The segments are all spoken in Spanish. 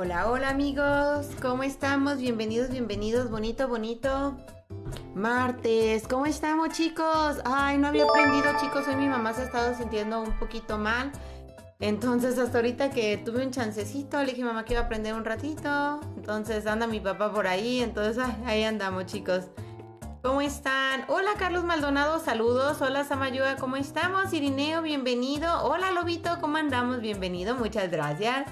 Hola, hola amigos, ¿cómo estamos? Bienvenidos, bienvenidos, bonito, bonito. Martes, ¿cómo estamos chicos? Ay, no había aprendido chicos, hoy mi mamá se ha estado sintiendo un poquito mal. Entonces hasta ahorita que tuve un chancecito, le dije mamá que iba a aprender un ratito. Entonces anda mi papá por ahí, entonces ahí andamos chicos. ¿Cómo están? Hola Carlos Maldonado, saludos. Hola Samayua, ¿cómo estamos? Irineo, bienvenido. Hola Lobito, ¿cómo andamos? Bienvenido, muchas gracias.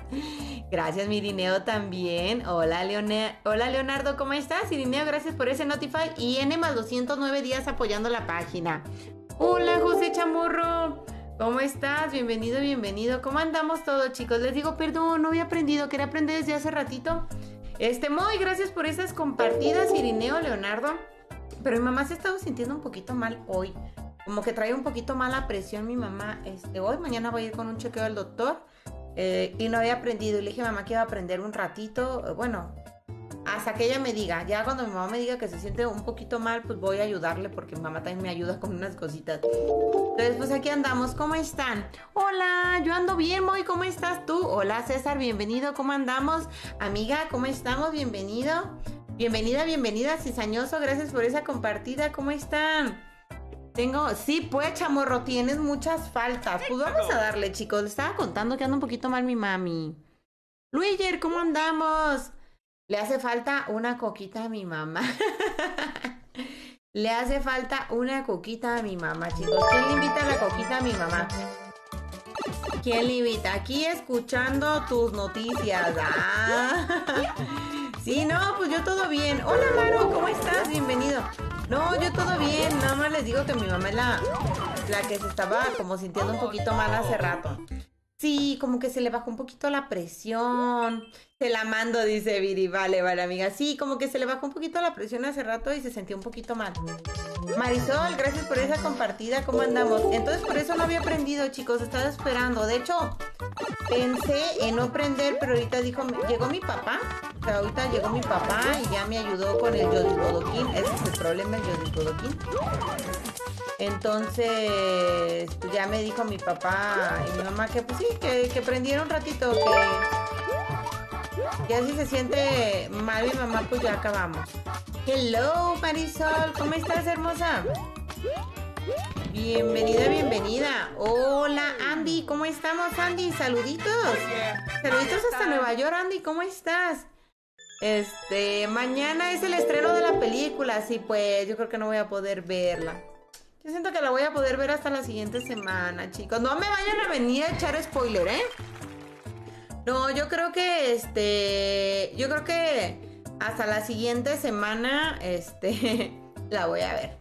Gracias, Mirineo también. Hola, Leone Hola, Leonardo, ¿cómo estás? Irineo, gracias por ese Notify. Y N más 209 días apoyando la página. Hola, José Chamorro. ¿Cómo estás? Bienvenido, bienvenido. ¿Cómo andamos todos, chicos? Les digo, perdón, no había aprendido. Quería aprender desde hace ratito. Este, muy gracias por esas compartidas, Irineo, Leonardo. Pero mi mamá se ha estado sintiendo un poquito mal hoy. Como que trae un poquito mala presión mi mamá. Este, hoy, mañana voy a ir con un chequeo al doctor. Eh, y no había aprendido. Y le dije mamá que iba a aprender un ratito. Bueno, hasta que ella me diga. Ya cuando mi mamá me diga que se siente un poquito mal, pues voy a ayudarle porque mamá también me ayuda con unas cositas. Entonces, pues aquí andamos. ¿Cómo están? Hola, yo ando bien, Moy. ¿Cómo estás tú? Hola, César, bienvenido. ¿Cómo andamos? Amiga, ¿cómo estamos? Bienvenido. Bienvenida, bienvenida, cizañoso. Gracias por esa compartida. ¿Cómo están? Tengo, sí, pues, chamorro, tienes muchas faltas. Pues vamos a darle, chicos. Le estaba contando que anda un poquito mal mi mami. Luiger, ¿cómo andamos? Le hace falta una coquita a mi mamá. le hace falta una coquita a mi mamá, chicos. ¿Quién le invita a la coquita a mi mamá? ¿Quién le invita? Aquí escuchando tus noticias. Ah. Sí, no, pues yo todo bien. Hola, Maro, ¿cómo estás? Bienvenido. No, yo todo bien. Nada más les digo que mi mamá es la, la que se estaba como sintiendo un poquito mal hace rato. Sí, como que se le bajó un poquito la presión. Se la mando, dice Viri. Vale, vale, amiga. Sí, como que se le bajó un poquito la presión hace rato y se sentía un poquito mal. Marisol, gracias por esa compartida. ¿Cómo andamos? Entonces, por eso no había aprendido, chicos. Estaba esperando. De hecho, pensé en no aprender, pero ahorita dijo, llegó mi papá. O sea, ahorita llegó mi papá y ya me ayudó con el Yodigodokin. Ese es el problema, el Yodigodokin. Entonces, pues ya me dijo mi papá y mi mamá que pues sí, que, que prendiera un ratito, que, ya si se siente mal mi mamá, pues ya acabamos. Hello, Marisol, ¿cómo estás, hermosa? Bienvenida, bienvenida. Hola, Andy, ¿cómo estamos, Andy? Saluditos. Saluditos hasta Nueva York, Andy, ¿cómo estás? Este, mañana es el estreno de la película, sí, pues yo creo que no voy a poder verla. Yo siento que la voy a poder ver hasta la siguiente semana, chicos. No me vayan a venir a echar spoiler, ¿eh? No, yo creo que este. Yo creo que hasta la siguiente semana. Este. la voy a ver.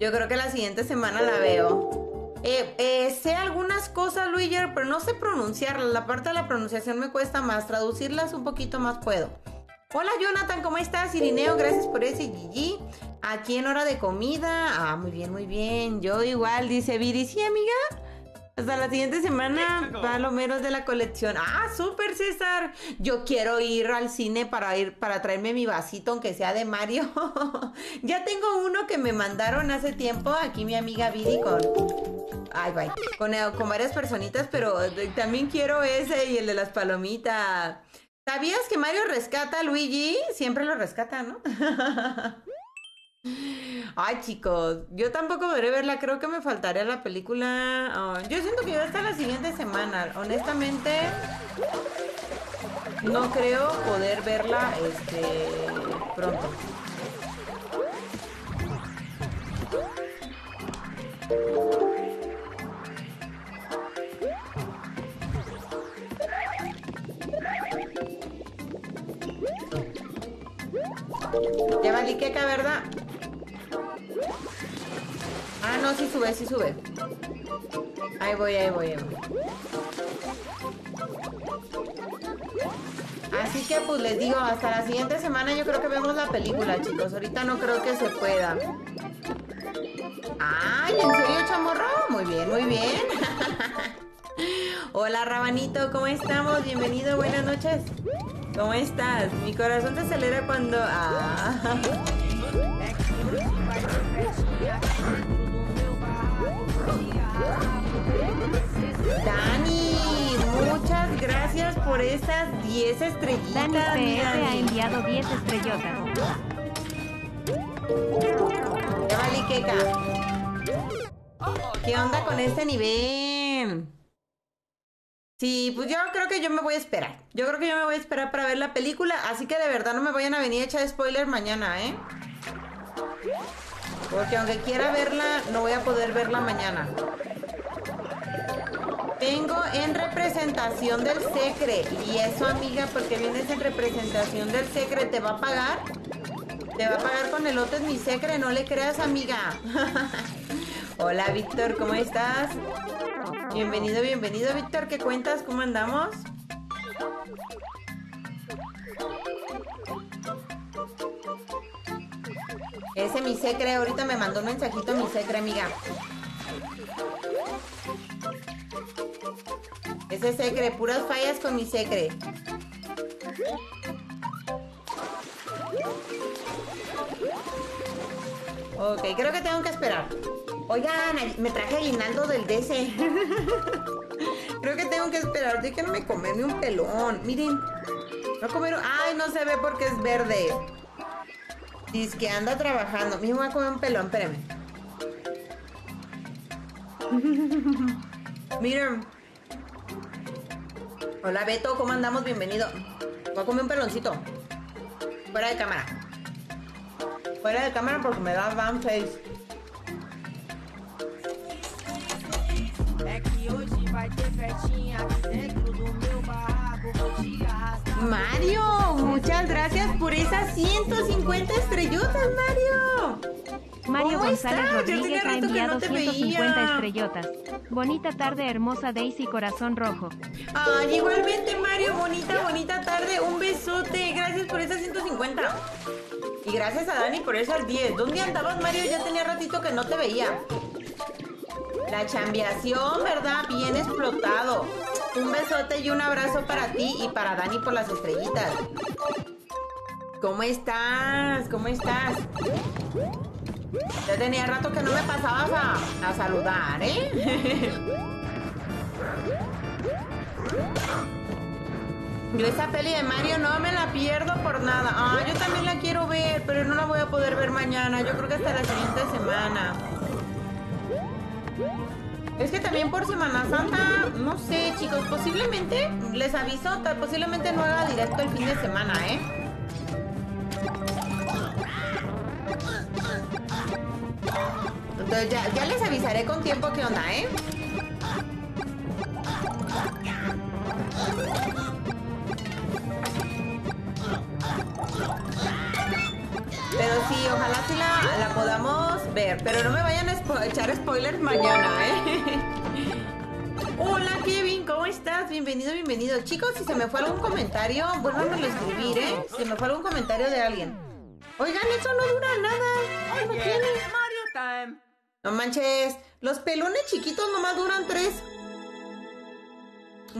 Yo creo que la siguiente semana la veo. Eh, eh, sé algunas cosas, Luiger, pero no sé pronunciarlas. La parte de la pronunciación me cuesta más. Traducirlas un poquito más puedo. Hola Jonathan, ¿cómo estás? Irineo, gracias por ese Gigi. Aquí en hora de comida. Ah, muy bien, muy bien. Yo igual, dice Viri. Sí, amiga. Hasta la siguiente semana va lo menos de la colección. Ah, súper César. Yo quiero ir al cine para ir para traerme mi vasito, aunque sea de Mario. ya tengo uno que me mandaron hace tiempo. Aquí mi amiga Viri con. Ay, bye. Con, eh, con varias personitas, pero también quiero ese y el de las palomitas. ¿Sabías que Mario rescata a Luigi? Siempre lo rescata, ¿no? Ay, chicos, yo tampoco podré verla. Creo que me faltaría la película. yo siento que ya está la siguiente semana. Honestamente, no creo poder verla este pronto. Ya valiqueca, ¿verdad? Ah, no, sí sube, sí sube. Ahí voy, ahí voy, ahí voy. Así que pues les digo, hasta la siguiente semana yo creo que vemos la película, chicos. Ahorita no creo que se pueda. Ay, ¿en serio, chamorro? Muy bien, muy bien. Hola, Rabanito, ¿cómo estamos? Bienvenido, buenas noches. ¿Cómo estás? Mi corazón te acelera cuando... Ah. Dani, muchas gracias por esas 10 estrellitas. Dani PF ha enviado 10 estrellotas. ¿Qué onda con este nivel? Sí, pues yo creo que yo me voy a esperar. Yo creo que yo me voy a esperar para ver la película. Así que de verdad no me vayan a venir a echar spoiler mañana, ¿eh? Porque aunque quiera verla, no voy a poder verla mañana. Vengo en representación del Secre. Y eso, amiga, porque vienes en representación del Secre, ¿te va a pagar? ¿Te va a pagar con elotes mi Secre? No le creas, amiga. Hola, Víctor, ¿cómo estás? Bienvenido, bienvenido, Víctor. ¿Qué cuentas? ¿Cómo andamos? Ese mi secre, ahorita me mandó un mensajito mi secre, amiga. Ese secre, puras fallas con mi secre. Ok, creo que tengo que esperar. Oigan, me traje aguinaldo del DC. creo que tengo que esperar. De que no me come ni un pelón. Miren. No comer. Ay, no se ve porque es verde. Dice que anda trabajando. Me voy a comer un pelón, espérenme. Miren. Hola Beto, ¿cómo andamos? Bienvenido. Voy a comer un peloncito. Fuera de cámara. Fuera de cámara porque me da van face. Mario, muchas gracias por esas 150 estrellotas, Mario. Mario ¿Cómo González estás? Yo Rodríguez tenía ha enviado no te 150 veía. estrellotas. Bonita tarde, hermosa Daisy Corazón Rojo. Ay, igualmente, Mario, bonita, bonita tarde. Un besote. Gracias por esas 150. Y gracias a Dani por esas 10. ¿Dónde andabas, Mario? Ya tenía ratito que no te veía. La chambiación, ¿verdad? Bien explotado. Un besote y un abrazo para ti y para Dani por las estrellitas. ¿Cómo estás? ¿Cómo estás? Ya tenía rato que no me pasabas a, saludar, ¿eh? Yo esa peli de Mario no me la pierdo por nada. Ah, yo también la quiero ver, pero no la voy a poder ver mañana. Yo creo que hasta la siguiente semana. Es que también por Semana Santa, no sé, chicos, posiblemente, les aviso, posiblemente no haga directo el fin de semana, ¿eh? Entonces ya, ya les avisaré con tiempo qué onda, ¿eh? Pero sí, ojalá sí la, la podamos ver. Pero no me vayan a spo- echar spoilers mañana, ¿eh? Hola Kevin, ¿cómo estás? Bienvenido, bienvenido. Chicos, si se me fue algún comentario, vuélvanmelo a escribir, ¿eh? Si me fue algún comentario de alguien. Oigan, eso no dura nada. No tiene. Mario time. No manches, los pelones chiquitos nomás duran tres.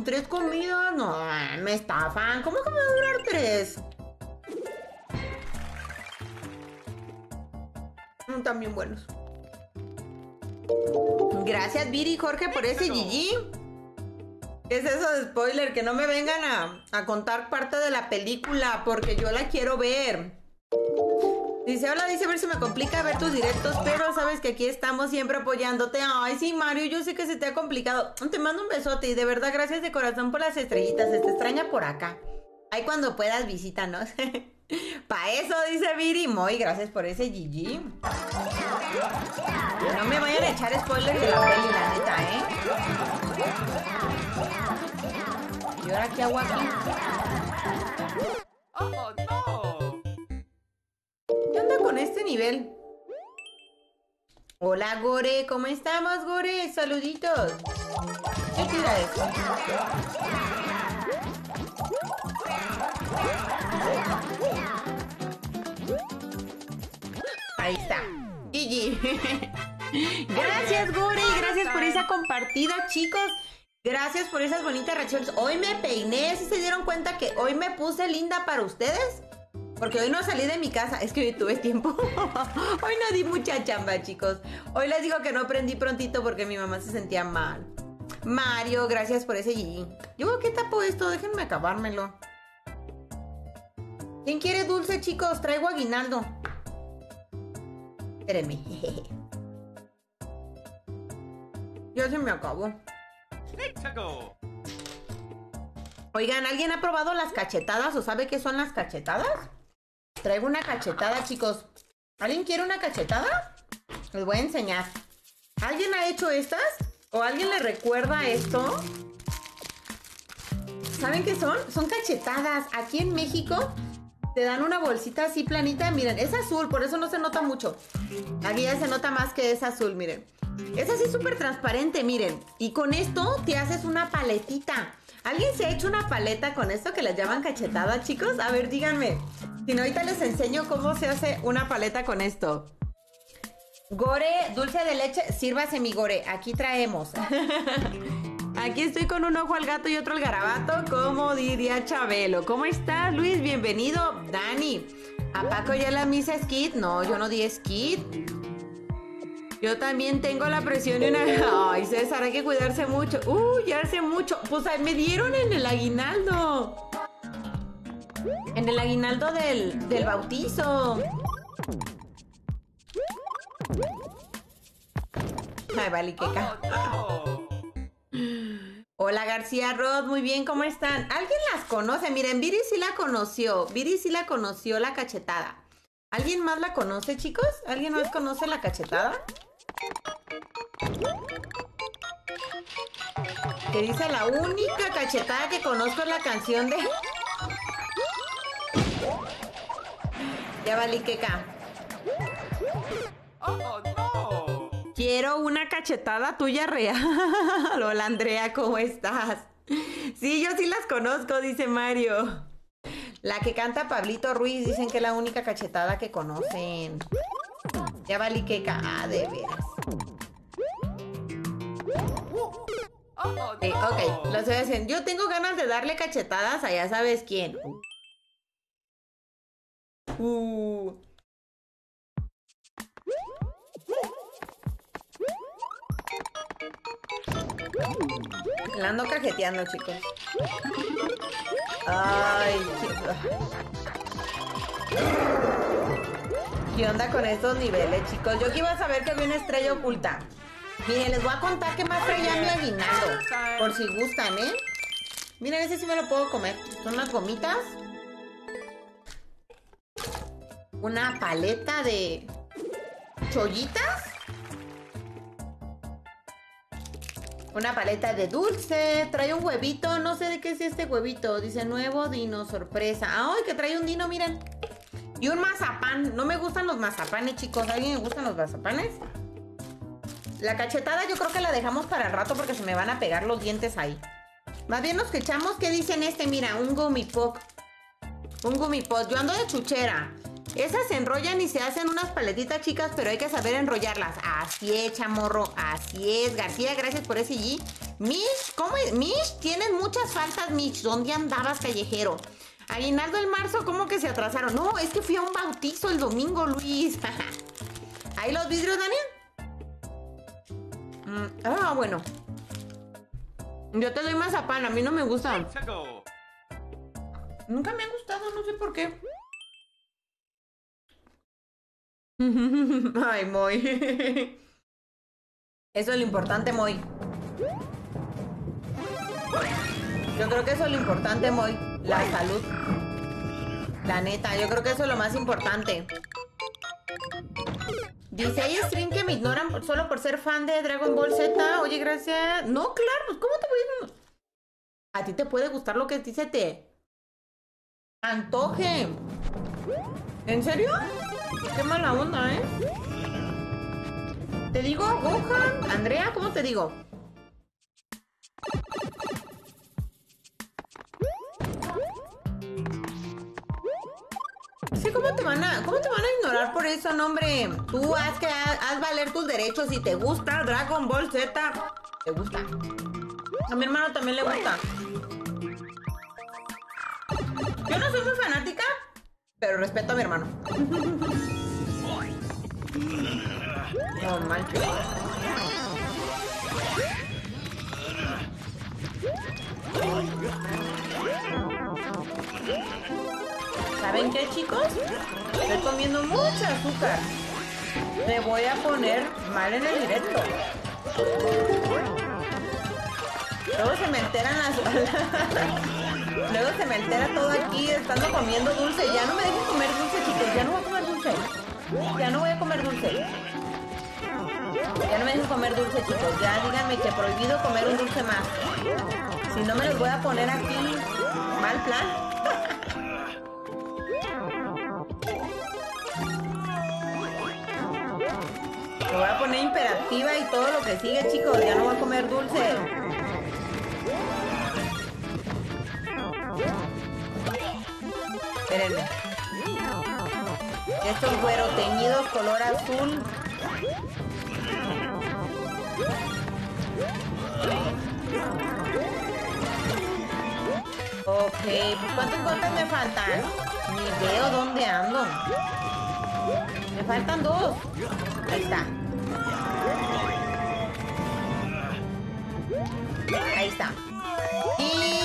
Tres comidas, no, me estafan. ¿Cómo que me va a durar tres? Mm, bien buenos. Gracias, Viri y Jorge, por ese GG. ¿Qué es eso de spoiler? Que no me vengan a, a contar parte de la película porque yo la quiero ver. Dice, hola, dice, a ver si me complica ver tus directos, pero sabes que aquí estamos siempre apoyándote. Ay, sí, Mario, yo sé que se te ha complicado. Te mando un besote y de verdad gracias de corazón por las estrellitas. Se te extraña por acá. Ahí cuando puedas, visítanos. Pa' eso, dice Viri. Muy gracias por ese GG. No me vayan a echar spoilers de la peli, la neta, ¿eh? ¿Y ahora qué hago aquí? Oh, no. ¿Qué onda con este nivel? Hola Gore, ¿cómo estamos Gore? Saluditos. ¿Qué tira eso? Ahí está. Gigi. Gracias y gracias por esa compartida chicos. Gracias por esas bonitas reacciones. Hoy me peiné, si se dieron cuenta que hoy me puse linda para ustedes? Porque hoy no salí de mi casa, es que hoy tuve tiempo. hoy no di mucha chamba, chicos. Hoy les digo que no prendí prontito porque mi mamá se sentía mal. Mario, gracias por ese GG. Yo, ¿qué tapo esto? Déjenme acabármelo. ¿Quién quiere dulce, chicos? Traigo aguinaldo. Espérenme. ya se me acabó. Oigan, ¿alguien ha probado las cachetadas o sabe qué son las cachetadas? Traigo una cachetada, chicos. ¿Alguien quiere una cachetada? Les voy a enseñar. ¿Alguien ha hecho estas? ¿O alguien le recuerda esto? ¿Saben qué son? Son cachetadas. Aquí en México te dan una bolsita así planita. Miren, es azul, por eso no se nota mucho. Aquí ya se nota más que es azul, miren. Es así súper transparente, miren. Y con esto te haces una paletita. ¿Alguien se ha hecho una paleta con esto que les llaman cachetada, chicos? A ver, díganme. Si no, ahorita les enseño cómo se hace una paleta con esto. Gore, dulce de leche, sírvase mi gore. Aquí traemos. Aquí estoy con un ojo al gato y otro al garabato, como diría Chabelo. ¿Cómo estás, Luis? Bienvenido. Dani, ¿a Paco ya la misa skit? No, yo no di skit. Yo también tengo la presión y una... Ay, César, hay que cuidarse mucho. Uy, ya hace mucho. Pues me dieron en el aguinaldo. En el aguinaldo del, del bautizo. Ay, vale, queca. Oh. Hola García Rod, muy bien, ¿cómo están? ¿Alguien las conoce? Miren, Viri sí la conoció. Viri sí la conoció la cachetada. ¿Alguien más la conoce, chicos? ¿Alguien más conoce la cachetada? Que dice la única cachetada que conozco es la canción de. Ya valí queca. Oh no. Quiero una cachetada tuya real. Hola Andrea, ¿cómo estás? Sí, yo sí las conozco, dice Mario. La que canta Pablito Ruiz, dicen que es la única cachetada que conocen. Ya valí que ah, de veras. Eh, ok, lo estoy haciendo. Yo tengo ganas de darle cachetadas a ya sabes quién. Uh. La ando cajeteando, chicos. Ay. ¿Qué onda con estos niveles, chicos? Yo que iba a saber que había una estrella oculta. Miren, les voy a contar qué más traía mi aguinaldo. Por si gustan, ¿eh? Miren, ese sí me lo puedo comer. Son unas gomitas. Una paleta de chollitas. Una paleta de dulce. Trae un huevito. No sé de qué es este huevito. Dice nuevo dino sorpresa. ¡Ay, que trae un dino! Miren. Y un mazapán. No me gustan los mazapanes, chicos. ¿A alguien le gustan los mazapanes? La cachetada yo creo que la dejamos para el rato porque se me van a pegar los dientes ahí. Más bien nos que echamos, ¿qué dicen este? Mira, un gumipop. Un gumipop. Yo ando de chuchera. Esas se enrollan y se hacen unas paletitas chicas, pero hay que saber enrollarlas. Así es, chamorro. Así es. García, gracias por ese G. Mish, ¿cómo es? Mish, tienes muchas faltas, Mish. ¿Dónde andabas, callejero? Aguinaldo el marzo, ¿cómo que se atrasaron? No, es que fui a un bautizo el domingo, Luis. ¿Ahí los vidrios, Daniel? Mm, ah, bueno. Yo te doy mazapán, a mí no me gustan. Tic-tackle. Nunca me han gustado, no sé por qué. Ay, Moy. Eso es lo importante, Moy. Yo creo que eso es lo importante, Moy. La salud. La neta, yo creo que eso es lo más importante. Dice, hay stream que me ignoran solo por ser fan de Dragon Ball Z. Oye, gracias. No, claro, pues ¿cómo te voy a... A ti te puede gustar lo que se te antoje. ¿En serio? Qué mala onda, ¿eh? Te digo, Gohan, Andrea, ¿cómo te digo? Sí, ¿cómo te van a, cómo te van a ignorar por eso, no, hombre? Tú haz que haz valer tus derechos. Si te gusta Dragon Ball Z, te gusta. A mi hermano también le gusta. Yo no soy muy fanática, pero respeto a mi hermano. No manches. ¿Saben qué, chicos? Estoy comiendo mucho azúcar. Me voy a poner mal en el directo. Luego se me enteran las... Luego se me entera todo aquí estando comiendo dulce. Ya no me dejen comer dulce, chicos. Ya no voy a comer dulce. Ya no voy a comer dulce. Ya no me dejen comer dulce, chicos. Ya díganme que prohibido comer un dulce más. Si no me los voy a poner aquí. Mal plan. Me voy a poner imperativa y todo lo que sigue, chicos. Ya no voy a comer dulce. Espérenme. Estos güero teñidos color azul. Ok, pues ¿cuántos golpes me faltan? Ni veo dónde ando. Me faltan dos. Ahí está. Ahí está. Gigi.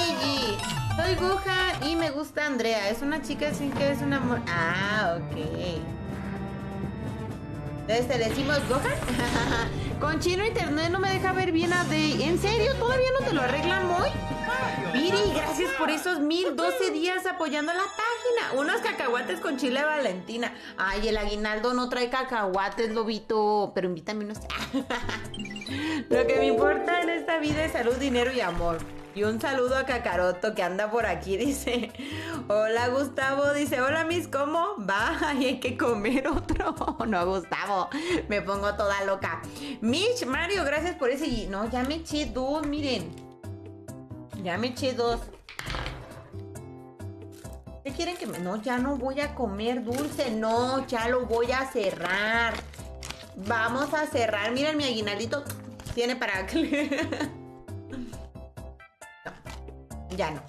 Soy Gohan y me gusta Andrea. Es una chica sin que es un amor. Ah, ok. Entonces te decimos Gohan. Con chino internet no me deja ver bien a Day. ¿En serio? ¿Todavía no te lo arreglan muy? Viri, gracias por esos 1012 días apoyando la página. Unos cacahuates con chile Valentina. Ay, el aguinaldo no trae cacahuates, lobito. Pero invítame unos. Lo que me importa en esta vida es salud, dinero y amor. Y un saludo a Cacaroto que anda por aquí, dice. Hola Gustavo, dice, hola Miss, ¿cómo? Va, hay que comer otro. No, Gustavo, me pongo toda loca. Mitch, Mario, gracias por ese. No, ya me eché dos, miren. Ya me eché dos. ¿Qué quieren que me.? No, ya no voy a comer dulce. No, ya lo voy a cerrar. Vamos a cerrar. Miren mi aguinaldito. Tiene para. Ya no.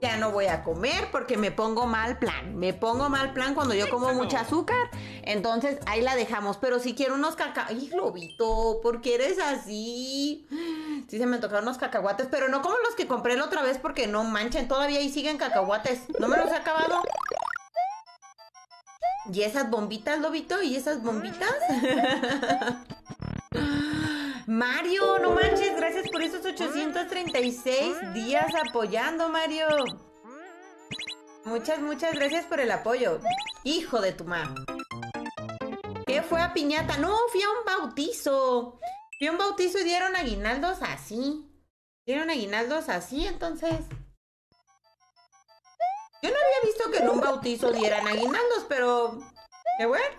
Ya no voy a comer porque me pongo mal plan. Me pongo mal plan cuando yo como mucha azúcar. Entonces ahí la dejamos. Pero si quiero unos caca... ¡Ay, lobito! ¿Por qué eres así? Sí se me tocaron unos cacahuates, pero no como los que compré la otra vez porque no manchen. Todavía ahí siguen cacahuates. ¿No me los he acabado? ¿Y esas bombitas, lobito? ¿Y esas bombitas? Mario, no manches, gracias por esos 836 días apoyando, Mario. Muchas, muchas gracias por el apoyo. Hijo de tu ma. ¿Qué fue a piñata? No, fui a un bautizo. Fui a un bautizo y dieron aguinaldos así. Dieron aguinaldos así, entonces. Yo no había visto que en un bautizo dieran aguinaldos, pero. Qué bueno.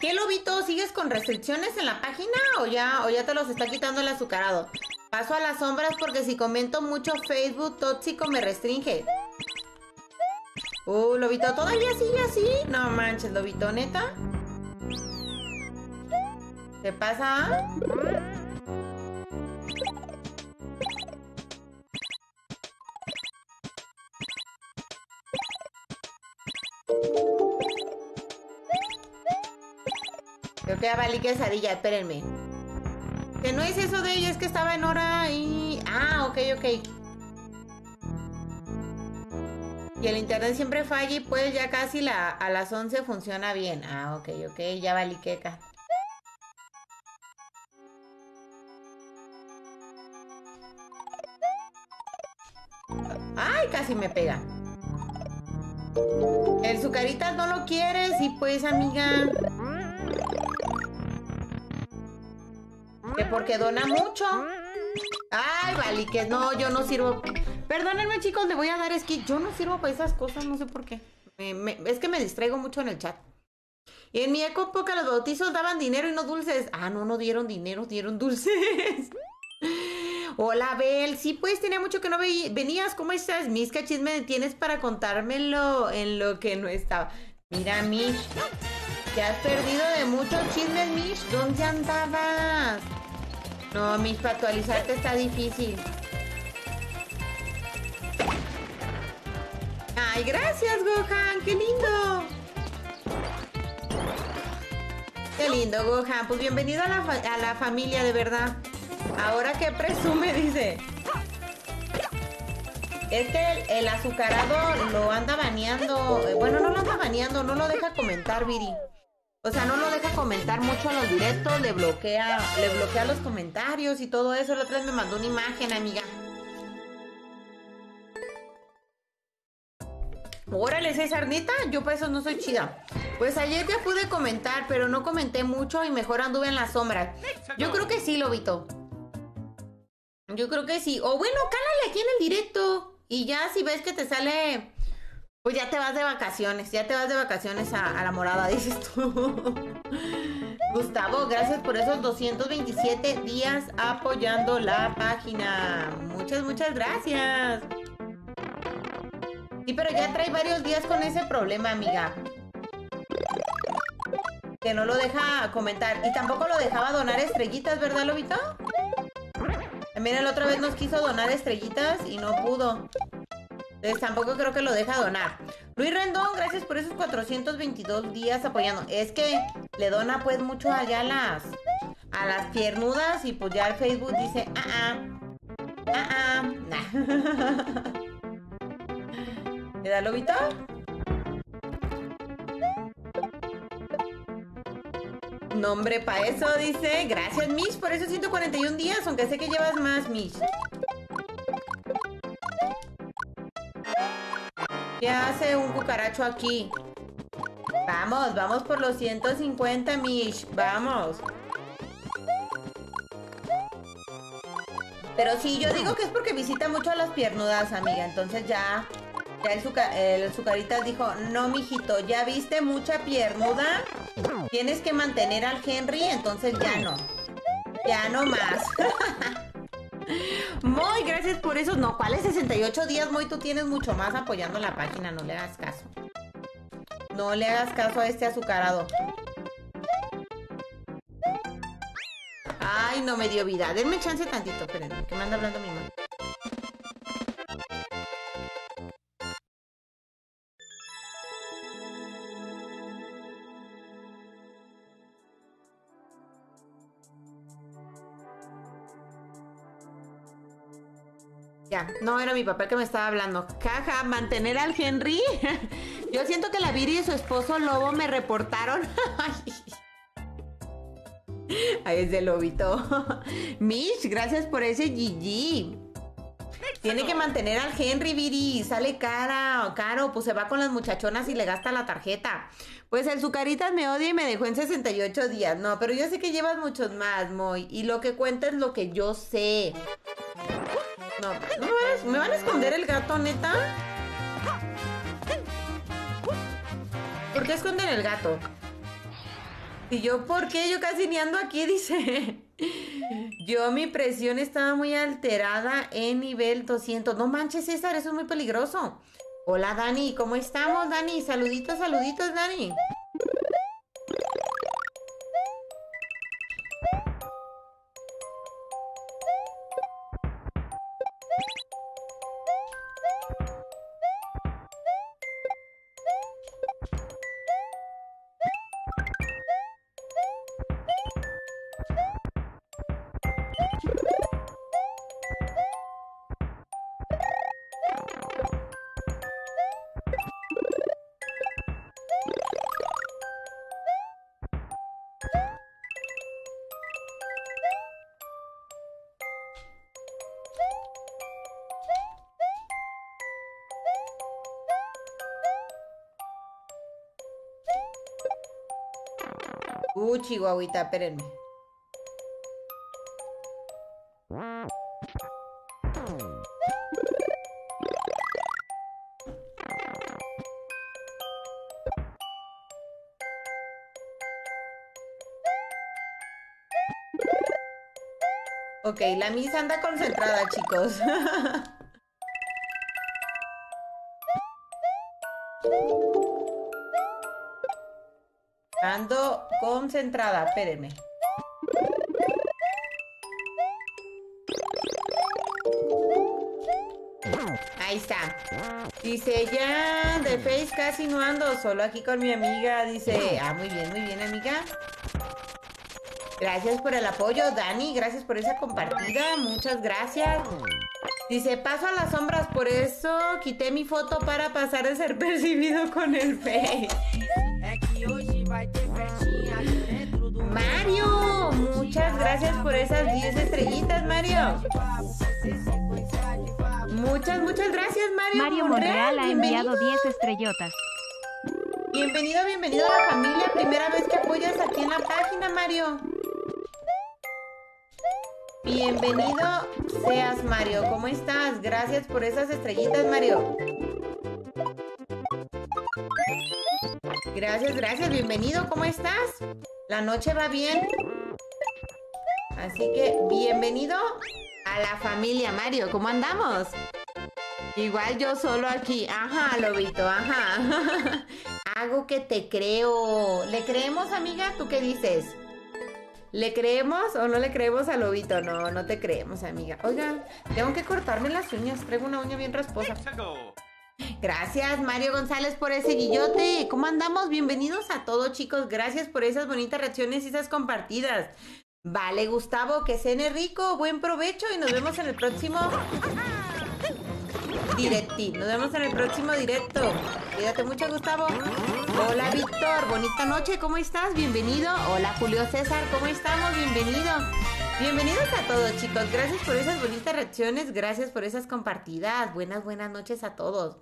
¿Qué lobito? ¿Sigues con restricciones en la página o ya, o ya te los está quitando el azucarado? Paso a las sombras porque si comento mucho Facebook tóxico me restringe. Uh, lobito, ¿todavía sigue así? No manches, lobito, neta. ¿Qué pasa? Creo que ya valí quesadilla, espérenme. Que no es eso de ella, es que estaba en hora y... Ah, ok, ok. Y el internet siempre falla y pues ya casi a las 11 funciona bien. Ah, ok, ok, ya valí queca. Ay, casi me pega. El sucaritas no lo quieres y pues amiga. Que porque dona mucho. Ay, vale, que no, yo no sirvo. Perdónenme, chicos, le voy a dar skip. Yo no sirvo para esas cosas, no sé por qué. Es que me distraigo mucho en el chat. En mi época los bautizos daban dinero y no dulces. Ah, no, no dieron dinero, dieron dulces. Hola, Bel. Sí, pues tenía mucho que no ve- venías. ¿Cómo estás? Mis chisme tienes para contármelo en lo que no estaba. Mira, Mish. Te has perdido de muchos chismes, Mish. ¿Dónde andabas? No, Mish, para actualizarte está difícil. Ay, gracias, Gohan. Qué lindo. Qué lindo, Gohan. Pues bienvenido a la, a la familia, de verdad. Ahora que presume, dice. Es que el, el azucarado lo anda baneando. eh, Bueno, no lo anda baneando, no lo deja comentar, Viri. O sea, no lo deja comentar mucho en los directos, le bloquea, le bloquea los comentarios y todo eso. La otra vez me mandó una imagen, amiga. Órale, César, neta, yo para eso no soy chida. Pues ayer ya pude comentar, pero no comenté mucho y mejor anduve en las sombras. Yo creo que sí, Lobito. Yo creo que sí. O bueno, cálale aquí en el directo. Y ya si ves que te sale, pues ya te vas de vacaciones. Ya te vas de vacaciones a, la morada, dices tú. Gustavo, gracias por esos 227 días apoyando la página. Muchas, muchas gracias. Sí, pero ya trae varios días con ese problema, amiga. Que no lo deja comentar. Y tampoco lo dejaba donar estrellitas, ¿verdad, Lobito? También la otra vez nos quiso donar estrellitas y no pudo. Entonces tampoco creo que lo deja donar. Luis Rendón, gracias por esos 422 días apoyando. Es que le dona pues mucho allá a las, a las piernudas y pues ya el Facebook dice, ah, ah, ah, ah, nah. ¿Le da lobito? Nombre para eso, dice. Gracias, Mish, por esos 141 días, aunque sé que llevas más, Mish. ¿Qué hace un cucaracho aquí? Vamos, vamos por los 150, Mish. Vamos. Pero sí, yo digo que es porque visita mucho a las piernudas, amiga. Entonces ya, ya el, Zuca- el Zucaritas dijo, no, mijito, ya viste mucha piernuda. Tienes que mantener al Henry, entonces ya no. Ya no más. Muy gracias por eso. No, ¿cuáles 68 días, Moy? Tú tienes mucho más apoyando la página, no le hagas caso. No le hagas caso a este azucarado. Ay, no me dio vida. Denme chance tantito, espérenme, que me anda hablando mi mamá. No era mi papá que me estaba hablando. Caja, mantener al Henry. Yo siento que la Viri y su esposo Lobo me reportaron. Ahí es de lobito. Mish, gracias por ese GG. Tiene que mantener al Henry, Viri. Sale cara, caro. Pues se va con las muchachonas y le gasta la tarjeta. Pues el Zucaritas me odia y me dejó en 68 días. No, pero yo sé que llevas muchos más, Moy. Y lo que cuenta es lo que yo sé. No, ¿no me, ¿me van a esconder el gato, neta? ¿Por qué esconden el gato? Y yo, ¿por qué? Yo casi ni ando aquí, dice. Yo, mi presión estaba muy alterada en nivel 200. No manches, César, eso es muy peligroso. Hola, Dani, ¿cómo estamos, Dani? Saluditos, saluditos, Dani. Uh, chihuahuita, espérenme. Ok, la misa anda concentrada, chicos. Ando concentrada, espérenme. Ahí está. Dice, ya de Face casi no ando, solo aquí con mi amiga. Dice, ah, muy bien, muy bien, amiga. Gracias por el apoyo, Dani. Gracias por esa compartida. Muchas gracias. Dice, paso a las sombras, por eso quité mi foto para pasar de ser percibido con el Face. Muchas gracias por esas 10 estrellitas, Mario. Muchas, muchas gracias, Mario. Mario Monreal ha enviado bienvenido. 10 estrellotas. Bienvenido, bienvenido a la familia. Primera vez que apoyas aquí en la página, Mario. Bienvenido seas, Mario. ¿Cómo estás? Gracias por esas estrellitas, Mario. Gracias, gracias. Bienvenido. ¿Cómo estás? La noche va bien. Así que bienvenido a la familia, Mario. ¿Cómo andamos? Igual yo solo aquí. Ajá, Lobito, ajá. Hago que te creo. ¿Le creemos, amiga? ¿Tú qué dices? ¿Le creemos o no le creemos a Lobito? No, no te creemos, amiga. Oigan, tengo que cortarme las uñas. Traigo una uña bien rasposa. Gracias, Mario González, por ese guillote. ¿Cómo andamos? Bienvenidos a todos, chicos. Gracias por esas bonitas reacciones y esas compartidas. Vale, Gustavo, que cene rico. Buen provecho y nos vemos en el próximo directi. Nos vemos en el próximo directo. Cuídate mucho, Gustavo. Hola, Víctor. Bonita noche. ¿Cómo estás? Bienvenido. Hola, Julio César. ¿Cómo estamos? Bienvenido. Bienvenidos a todos, chicos. Gracias por esas bonitas reacciones. Gracias por esas compartidas. Buenas, buenas noches a todos.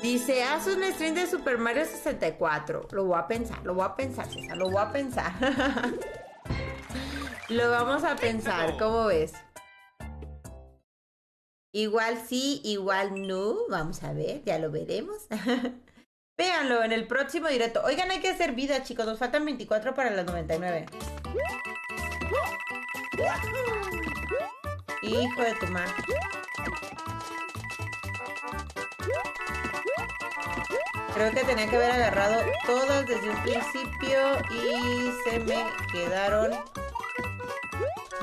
Dice, haz un stream de Super Mario 64. Lo voy a pensar, lo voy a pensar, César, lo voy a pensar. lo vamos a pensar, ¿cómo ves? Igual sí, igual no. Vamos a ver, ya lo veremos. Véanlo en el próximo directo. Oigan, hay que hacer vida, chicos. Nos faltan 24 para las 99. Hijo de tu madre. Creo que tenía que haber agarrado todas desde un principio y se me quedaron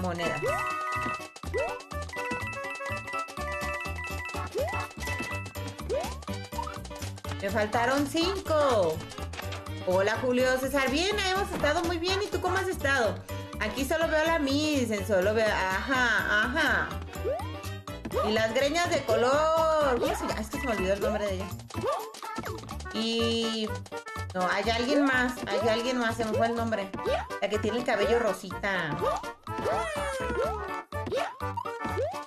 monedas. Me faltaron cinco. Hola Julio César, bien, hemos estado muy bien. ¿Y tú cómo has estado? Aquí solo veo a la Miss, solo veo. Ajá, ajá. Y las greñas de color. ¿Cómo se? Es que se me olvidó el nombre de ella. Y. No, hay alguien más. Hay alguien más, se me fue el nombre. La que tiene el cabello rosita.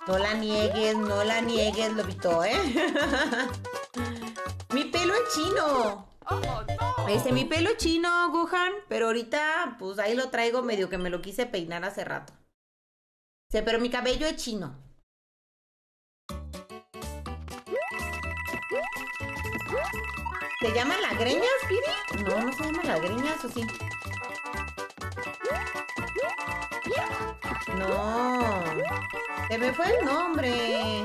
No la niegues, no la niegues, Lobito, ¿eh? mi pelo es chino. No. Ese, mi pelo es chino, Gohan. Pero ahorita, pues ahí lo traigo medio que me lo quise peinar hace rato. Sí, pero mi cabello es chino. ¿Se llama la greña, Speedy? No, no se llama la greña, eso sí. No. Se me fue el nombre.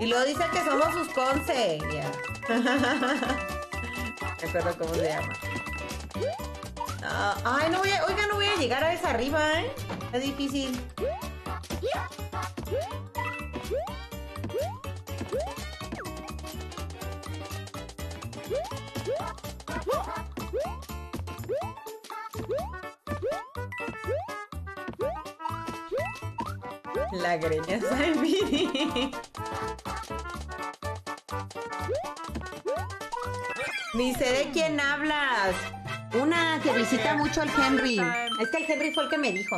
Y luego dice que somos sus conce. Ya. Me acuerdo cómo se llama. Ah, ay, no voy a, oiga, no voy a llegar a esa arriba, ¿eh? Es difícil. La greña Salvini. Ni sé de quién hablas. Una que visita mucho al Henry. Es que el Henry fue el que me dijo.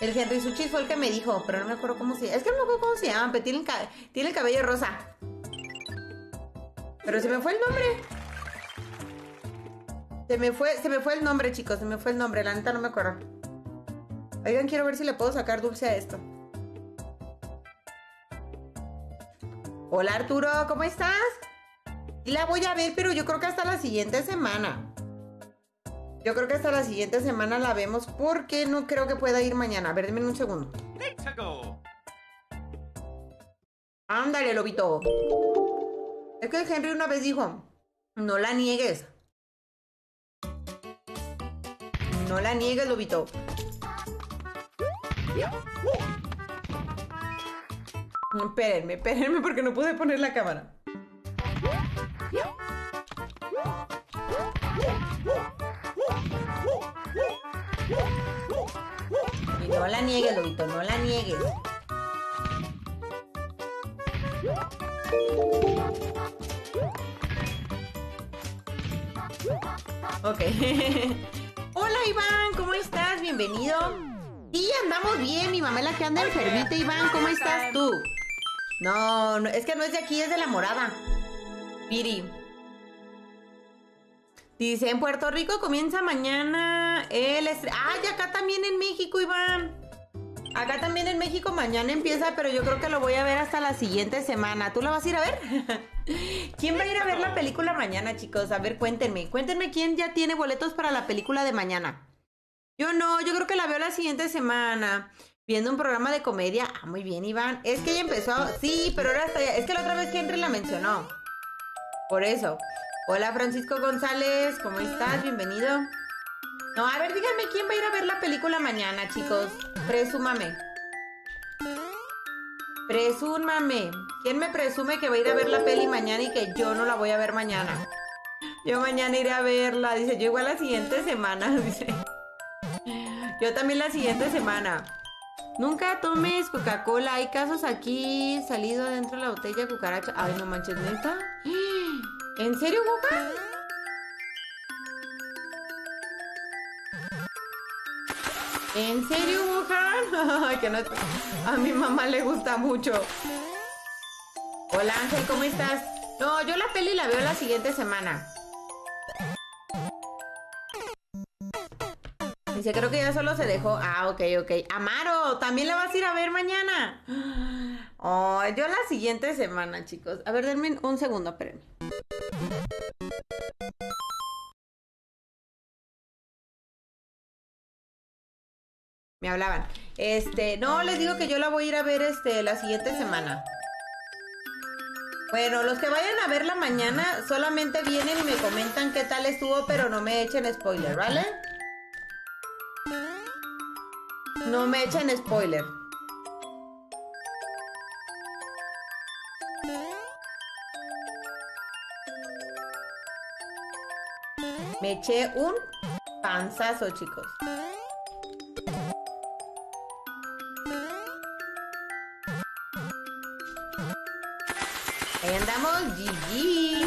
El Henry Suchis fue el que me dijo, pero no me acuerdo cómo se llama. Es que no me acuerdo cómo se llama, pero tiene el, cabello rosa. Pero se me fue el nombre. Se me fue, se me fue el nombre, chicos. Se me fue el nombre. La neta no me acuerdo. Oigan, quiero ver si le puedo sacar dulce a esto. Hola Arturo, ¿cómo estás? La voy a ver, pero yo creo que hasta la siguiente semana. Yo creo que hasta la siguiente semana la vemos porque no creo que pueda ir mañana. A ver, denme un segundo. Ándale, lobito. Es que Henry una vez dijo, no la niegues. No la niegues, lobito. Espérenme, espérenme porque no pude poner la cámara. No la niegues, Lobito, no la niegues. Ok. Hola Iván, ¿cómo estás? Bienvenido. Sí, andamos bien. Mi mamá es la que anda enfermita, Iván. ¿Cómo estás tú? No, no, es que no es de aquí, es de la morada. Piri. Dice, en Puerto Rico comienza mañana el... estre- Ah, y acá también en México, Iván. Acá también en México mañana empieza, pero yo creo que lo voy a ver hasta la siguiente semana. ¿Tú la vas a ir a ver? ¿Quién va a ir a ver la película mañana, chicos? A ver, cuéntenme. Cuéntenme quién ya tiene boletos para la película de mañana. Yo no, yo creo que la veo la siguiente semana. Viendo un programa de comedia. Ah, muy bien, Iván. Es que ella empezó. Sí, pero ahora ya. Es que la otra vez Henry la mencionó. Por eso. Hola, Francisco González. ¿Cómo estás? Bienvenido. No, a ver, díganme quién va a ir a ver la película mañana, chicos. Presúmame. Presúmame. ¿Quién me presume que va a ir a ver la peli mañana y que yo no la voy a ver mañana? Yo mañana iré a verla. Dice, yo igual la siguiente semana. Dice. Yo también la siguiente semana. Nunca tomes Coca-Cola. Hay casos aquí salido adentro de la botella cucaracha. Ay, no manches, neta. ¿En serio, Boca? ¿En serio, Wuhan? Que no... A mi mamá le gusta mucho. Hola, Ángel, ¿cómo estás? No, yo la peli la veo la siguiente semana. Dice, creo que ya solo se dejó. Ah, ok, ok. Amaro, ¿también la vas a ir a ver mañana? Oh, yo la siguiente semana, chicos. A ver, denme un segundo, espérenme. Me hablaban. Este, no, les digo que yo la voy a ir a ver este la siguiente semana. Bueno, los que vayan a verla mañana solamente vienen y me comentan qué tal estuvo, pero no me echen spoiler, ¿vale? No me echen spoiler. Me eché un panzazo, chicos. Andamos, GG.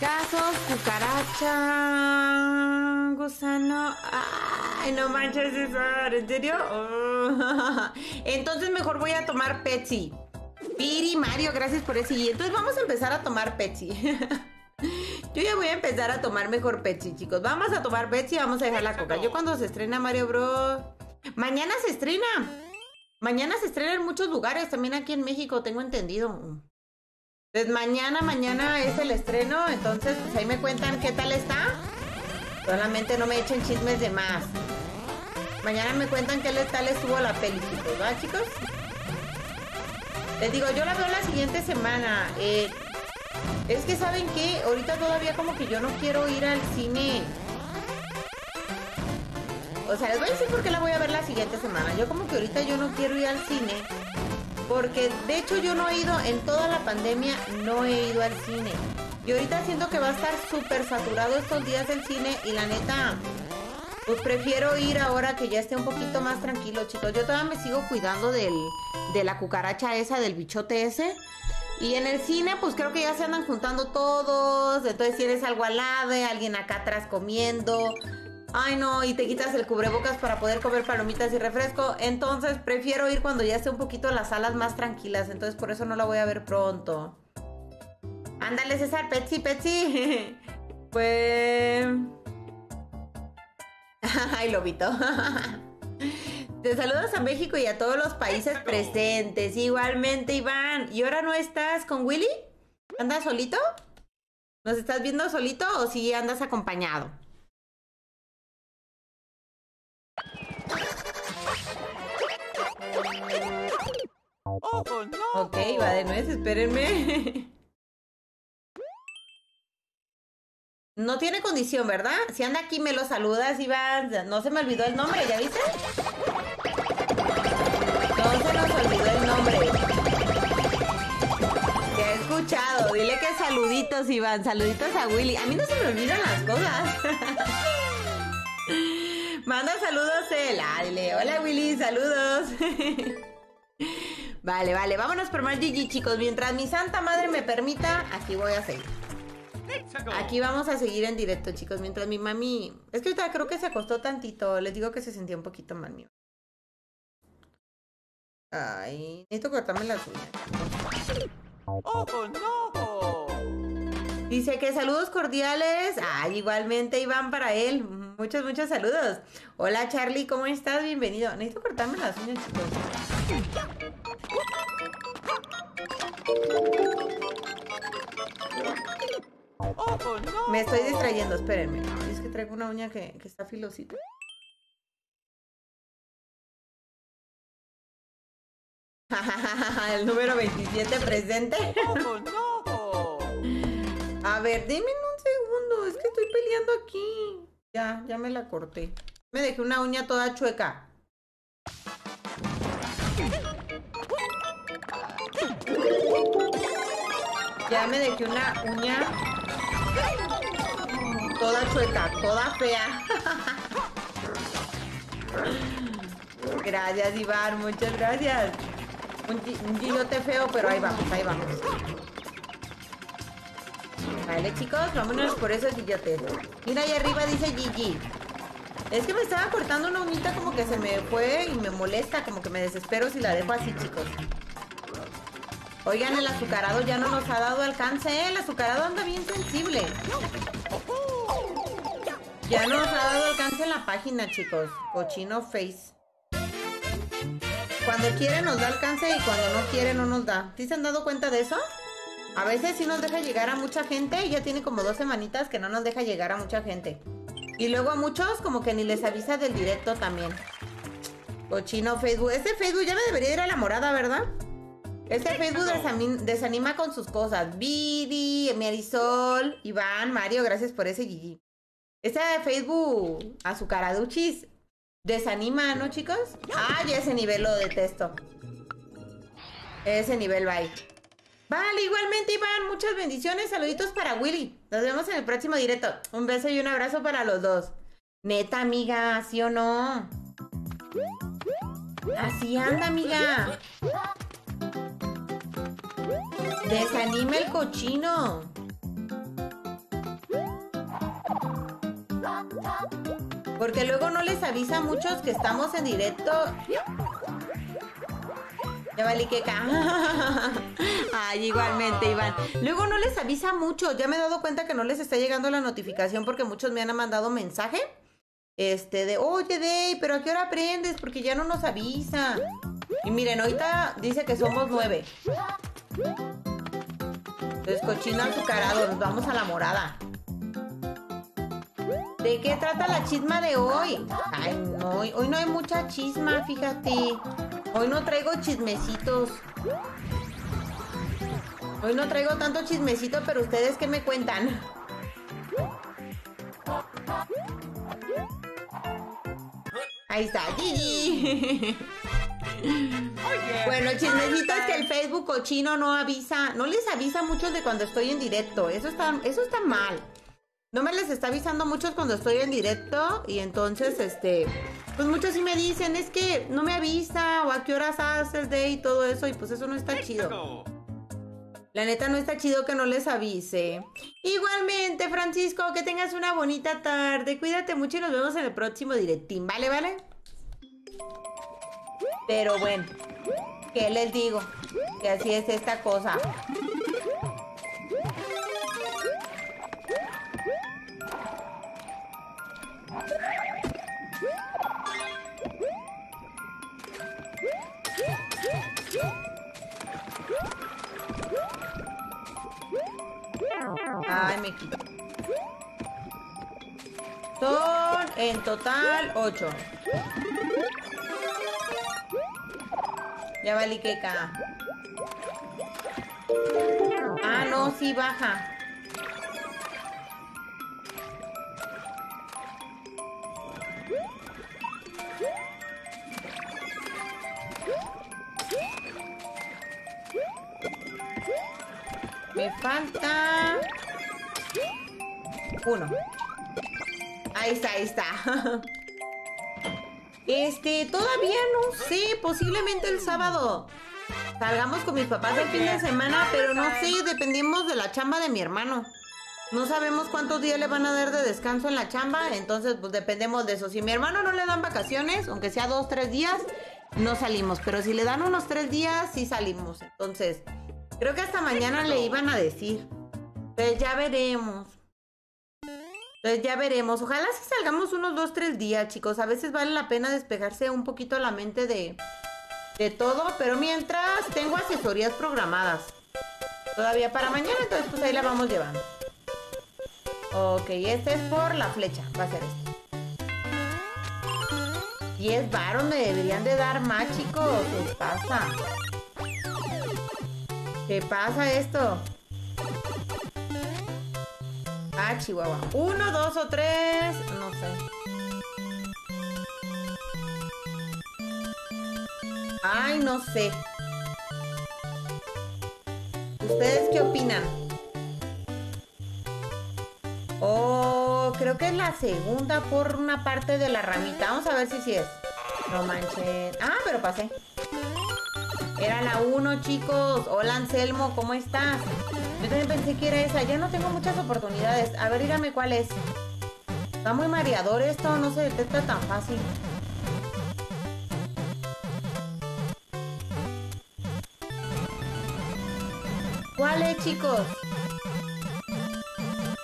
Casos, cucaracha, gusano. Ay, no manches, César. ¿En serio? Oh. Entonces mejor voy a tomar Pepsi. Piri, Mario, gracias por ese. Entonces vamos a empezar a tomar Pepsi. Yo ya voy a empezar a tomar mejor Pepsi, chicos. Vamos a tomar Pepsi y vamos a dejar la coca. Yo cuando se estrena Mario Bros. Mañana se estrena. Mañana se estrena en muchos lugares, también aquí en México, tengo entendido. Pues mañana, mañana es el estreno, entonces pues ahí me cuentan qué tal está. Solamente no me echen chismes de más. Mañana me cuentan qué tal estuvo la peli, chicos, ¿verdad, chicos? Les digo, yo la veo la siguiente semana. Eh, es que, ¿saben qué? Ahorita todavía como que yo no quiero ir al cine. O sea, les voy a decir por qué la voy a ver la siguiente semana. Yo como que ahorita yo no quiero ir al cine. Porque de hecho yo no he ido, en toda la pandemia no he ido al cine. Y ahorita siento que va a estar súper saturado estos días el cine y la neta, pues prefiero ir ahora que ya esté un poquito más tranquilo, chicos. Yo todavía me sigo cuidando del, de la cucaracha esa, del bichote ese. Y en el cine, pues creo que ya se andan juntando todos. Entonces tienes algo al lado, alguien acá atrás comiendo. Ay, no, y te quitas el cubrebocas para poder comer palomitas y refresco. Entonces prefiero ir cuando ya esté un poquito las salas más tranquilas. Entonces por eso no la voy a ver pronto. Ándale, César, Petsy, Petsy. Pues. Ay, lobito. Te saludos a México y a todos los países presentes. Igualmente, Iván. ¿Y ahora no estás con Willy? ¿Andas solito? ¿Nos estás viendo solito o si andas acompañado? Oh, no. Ok, va de nuez, espérenme. No tiene condición, ¿verdad? Si anda aquí me lo saludas, Iván. No se me olvidó el nombre, ¿ya viste? No se nos olvidó el nombre. Te he escuchado. Dile que saluditos, Iván. Saluditos a Willy. A mí no se me olvidan las cosas. Manda saludos él. Ah, dile, hola Willy, saludos. vale, vale, vámonos por más Gigi, chicos. Mientras mi santa madre me permita, aquí voy a seguir. Aquí vamos a seguir en directo, chicos. Mientras mi mami. Es que ahorita creo que se acostó tantito. Les digo que se sentía un poquito mal mío. Ay, necesito cortarme las uñas. Oh, no. Dice que saludos cordiales. Ay, igualmente Iván para él. Muchos, muchos saludos. Hola Charlie, ¿cómo estás? Bienvenido. Necesito cortarme las uñas, chicos. Me estoy distrayendo, espérenme. Es que traigo una uña que, que está filosita. El número 27 presente. A ver, denme un segundo. Es que estoy peleando aquí. Ya, ya me la corté. Me dejé una uña toda chueca. Ya me dejé una uña toda chueca, toda fea. Gracias, Iván, muchas gracias. Un, guillote feo, pero ahí vamos, ahí vamos. Vale, chicos, vámonos por esos guillotes. Mira, ahí arriba dice Gigi. Es que me estaba cortando una uñita como que se me fue y me molesta, como que me desespero si la dejo así, chicos. Oigan, el azucarado ya no nos ha dado alcance. El azucarado anda bien sensible. Ya no nos ha dado alcance en la página, chicos. Cochino Face. Cuando quiere nos da alcance y cuando no quiere no nos da. ¿Sí se han dado cuenta de eso? A veces sí nos deja llegar a mucha gente y ya tiene como dos semanitas que no nos deja llegar a mucha gente. Y luego a muchos como que ni les avisa del directo también. Cochino Facebook. Este Facebook ya me debería ir a la morada, ¿verdad? Este Facebook desanima con sus cosas. Viri, Marisol, Iván, Mario, gracias por ese Gigi. Este Facebook azucaraduchis desanima, ¿no, chicos? Ah, ya ese nivel lo detesto. Ese nivel, bye. Vale, igualmente, Iván, muchas bendiciones. Saluditos para Willy. Nos vemos en el próximo directo. Un beso y un abrazo para los dos. Neta, amiga, ¿sí o no? Así anda, amiga. Desanima el cochino. Porque luego no les avisa a muchos que estamos en directo. Ya valí que Ay, igualmente, Iván. Luego no les avisa mucho. Ya me he dado cuenta que no les está llegando la notificación porque muchos me han mandado mensaje. Este de, oye, Dey, pero ¿a qué hora aprendes? Porque ya no nos avisa. Y miren, ahorita dice que somos nueve. Entonces, cochino azucarado, nos vamos a la morada. ¿De qué trata la chisma de hoy? Ay, no, hoy hoy no hay mucha chisma, fíjate. Hoy no traigo chismecitos. Hoy no traigo tanto chismecito, pero ustedes qué me cuentan. Ahí está, Gigi. Bueno, el chismecito es que el Facebook cochino no avisa, no les avisa mucho de cuando estoy en directo. Eso está, eso está mal. No me les está avisando muchos cuando estoy en directo y entonces, este, pues muchos sí me dicen, es que no me avisa o a qué horas haces de y todo eso y pues eso no está chido. La neta no está chido que no les avise. Igualmente, Francisco, que tengas una bonita tarde. Cuídate mucho y nos vemos en el próximo directín, ¿vale, vale? Pero bueno, ¿qué les digo? Que así es esta cosa. Ay, me quito. Son en total ocho. Ya valí que. Ah, no, sí baja. Me falta uno. Ahí está, ahí está. Este, todavía no sé, posiblemente el sábado. Salgamos con mis papás el fin de semana, pero no sé, dependemos de la chamba de mi hermano. No sabemos cuántos días le van a dar de descanso en la chamba, entonces pues dependemos de eso. Si mi hermano no le dan vacaciones, aunque sea dos, tres días, no salimos. Pero si le dan unos tres días, sí salimos. Entonces, creo que hasta mañana le iban a decir. Pues ya veremos. Entonces ya veremos. Ojalá si salgamos unos dos, tres días, chicos. A veces vale la pena despejarse un poquito la mente de, de todo. Pero mientras tengo asesorías programadas. Todavía para mañana, entonces pues ahí la vamos llevando. Ok, este es por la flecha. Va a ser este. 10 varos me deberían de dar más, chicos. ¿Qué pasa? ¿Qué pasa esto? Ah, Chihuahua. Uno, dos o tres. No sé. Ay, no sé. ¿Ustedes qué opinan? Oh, creo que es la segunda por una parte de la ramita. Vamos a ver si sí es. No manchen. Ah, pero pasé. Era la 1, chicos. Hola, Anselmo, ¿cómo estás? Yo también pensé que era esa. Ya no tengo muchas oportunidades. A ver, dígame cuál es. Está muy mareador esto. No se detecta tan fácil. ¿Cuál es, chicos?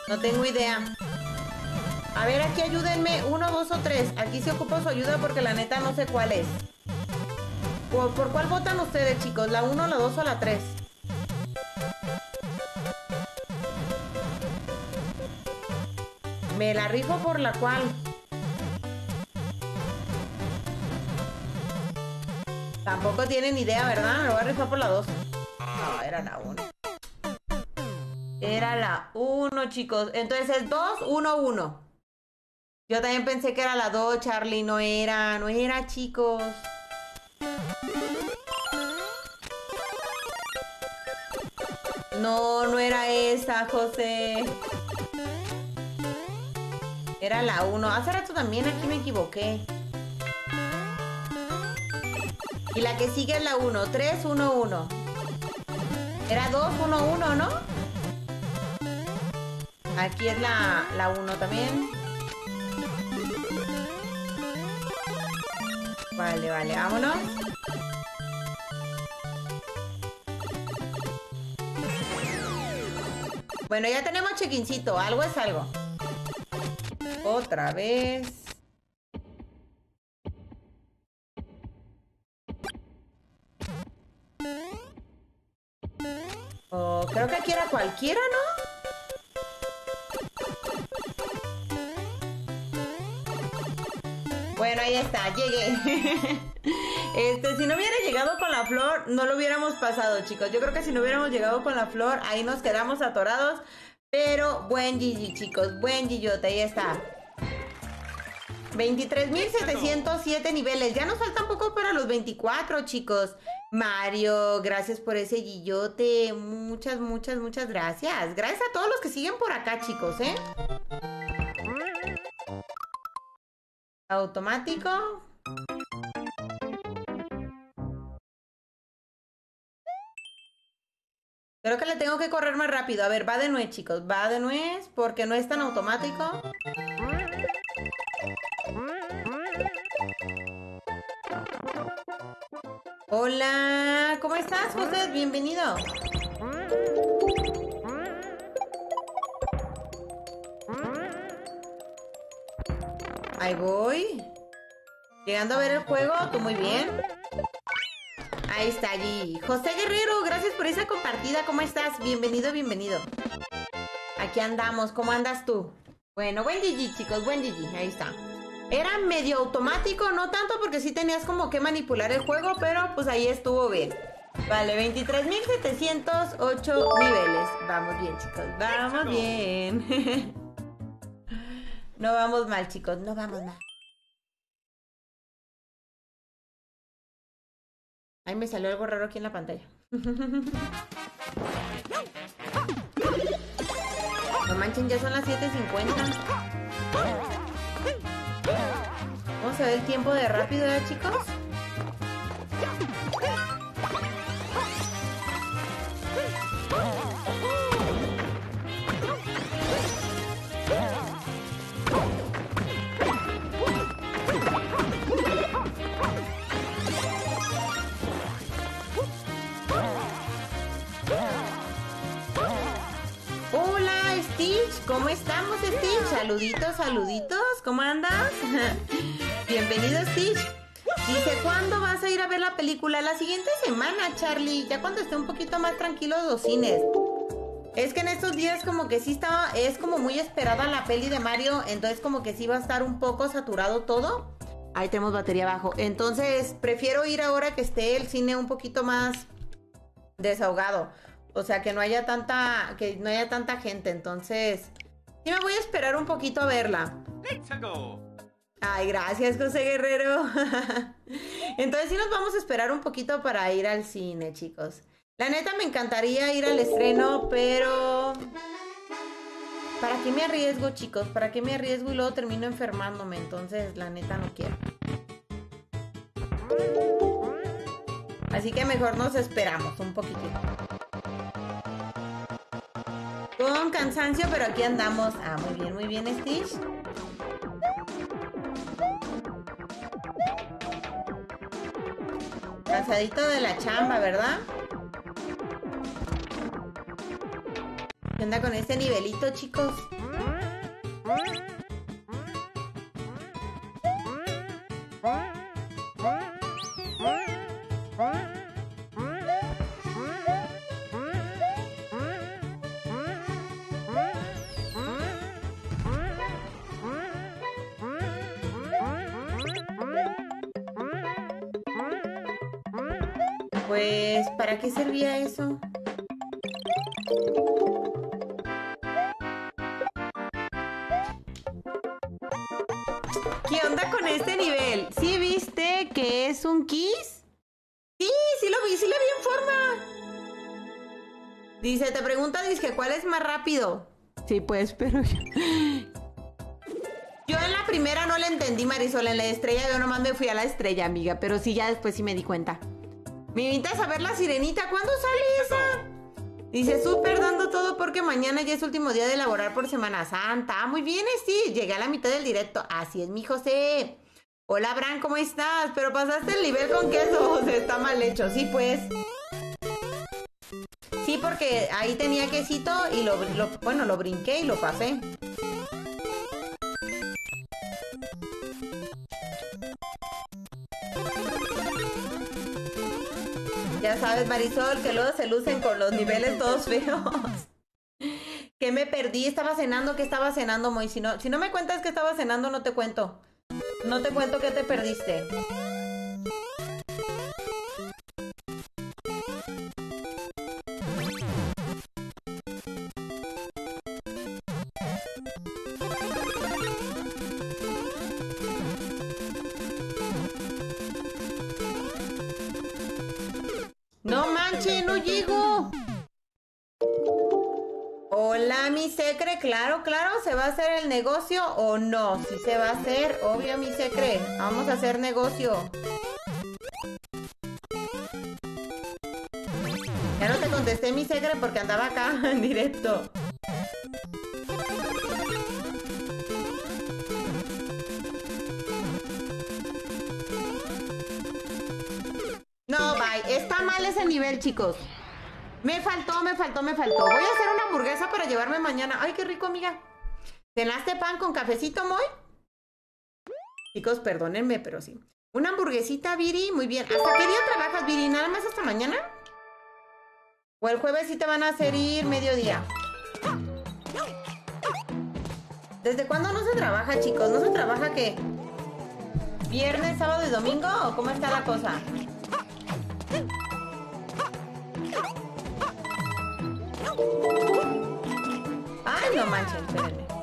No tengo idea. A ver, aquí ayúdenme. Uno, dos o tres. Aquí se ocupa su ayuda porque la neta no sé cuál es. ¿Por, por cuál votan ustedes, chicos? ¿La uno, la dos o la tres? Me la rifo por la cual. Tampoco tienen idea, ¿verdad? Me lo voy a rifar por la dos. No, era la uno. Era la 1, chicos. Entonces es 2, 1, 1. Yo también pensé que era la 2, Charlie. No era, no era, chicos. No, no era esa, José. Era la 1. Hace rato también aquí me equivoqué. Y la que sigue es la 1. 3, 1, 1. Era 2, 1, 1, ¿no? Aquí es la, la 1 también. Vale, vale, vámonos. Bueno, ya tenemos chequincito. Algo es algo. Otra vez. Oh, creo que aquí era cualquiera, ¿no? Bueno, ahí está, llegué. Este, si no hubiera llegado con la flor, no lo hubiéramos pasado, chicos. Yo creo que si no hubiéramos llegado con la flor, ahí nos quedamos atorados. Pero buen Gigi, chicos, buen Gillote, ahí está. 23.707 niveles. Ya nos faltan poco para los 24, chicos. Mario, gracias por ese guillote. Muchas, muchas, muchas gracias. Gracias a todos los que siguen por acá, chicos, ¿eh? Automático. Creo que le tengo que correr más rápido. A ver, va de nuez, chicos. Va de nuez porque no es tan automático. Hola, ¿cómo estás, José? Bienvenido. Ahí voy. Llegando a ver el juego, tú muy bien. Ahí está allí. José Guerrero, gracias por esa compartida. ¿Cómo estás? Bienvenido, bienvenido. Aquí andamos. ¿Cómo andas tú? Bueno, buen Gigi, chicos. Buen Gigi. Ahí está. Era medio automático, no tanto porque sí tenías como que manipular el juego, pero pues ahí estuvo bien. Vale, 23.708 niveles. Vamos bien, chicos. Vamos bien. no vamos mal, chicos. No vamos mal. Ahí me salió algo raro aquí en la pantalla. No manchen, ya son las 7.50. se el tiempo de rápido, ¿eh, chicos? Hola Stitch, ¿cómo estamos Stitch? Saluditos, saluditos, ¿cómo andas? Bienvenido Stitch. Dice, ¿cuándo vas a ir a ver la película? La siguiente semana, Charlie, ya cuando esté un poquito más tranquilos los cines. Es que en estos días como que sí estaba, es como muy esperada la peli de Mario, entonces como que sí va a estar un poco saturado todo. Ahí tenemos batería abajo. Entonces prefiero ir ahora que esté el cine un poquito más desahogado. O sea, que no haya tanta, que no haya tanta gente. Entonces, sí me voy a esperar un poquito a verla. Let's go. Ay, gracias, José Guerrero. Entonces sí nos vamos a esperar un poquito para ir al cine, chicos. La neta me encantaría ir al estreno, pero... ¿Para qué me arriesgo, chicos? ¿Para qué me arriesgo y luego termino enfermándome? Entonces, la neta no quiero. Así que mejor nos esperamos un poquitito. Con cansancio, pero aquí andamos. Ah, muy bien, muy bien, Stitch. Cansadito de la chamba, ¿verdad? ¿Qué onda con este nivelito, chicos? Pues, ¿para qué servía eso? ¿Qué onda con este nivel? ¿Sí viste que es un Kiss? Sí, sí lo vi, sí le vi en forma. Dice, te pregunta, dice, ¿cuál es más rápido? Sí, pues, pero... Yo en la primera no le entendí, Marisol. En la estrella yo nomás me fui a la estrella, amiga. Pero sí, ya después sí me di cuenta. Me invitas a ver la sirenita. ¿Cuándo sale esa? Dice, súper dando todo porque mañana ya es último día de laborar por Semana Santa. Ah, muy bien, sí. Llegué a la mitad del directo. Así es, mi José. Hola, Bran, ¿cómo estás? Pero pasaste el nivel con queso. Está mal hecho. Sí, pues. Sí, porque ahí tenía quesito y lo, lo- bueno, lo brinqué y lo pasé. Sabes, Marisol, que luego se lucen con los niveles todos feos. ¿Qué me perdí? Estaba cenando, ¿qué estaba cenando, Moy? Si no, si no me cuentas que estaba cenando, no te cuento. No te cuento qué te perdiste. Negocio o no? Si se va a hacer, obvio, mi secre, vamos a hacer negocio. Ya no te contesté, mi secre, porque andaba acá en directo. No, bye, está mal ese nivel, chicos. Me faltó, me faltó, me faltó. Voy a hacer una hamburguesa para llevarme mañana. Ay, qué rico, amiga. ¿Cenaste pan con cafecito, Moy? Chicos, perdónenme, pero sí. Una hamburguesita, Viri. Muy bien. ¿Hasta qué día trabajas, Viri? ¿Nada más hasta mañana? ¿O el jueves sí te van a hacer ir mediodía? ¿Desde cuándo no se trabaja, chicos? ¿No se trabaja qué? ¿Viernes, sábado y domingo? ¿O cómo está la cosa? Ay, no manches, espérenme.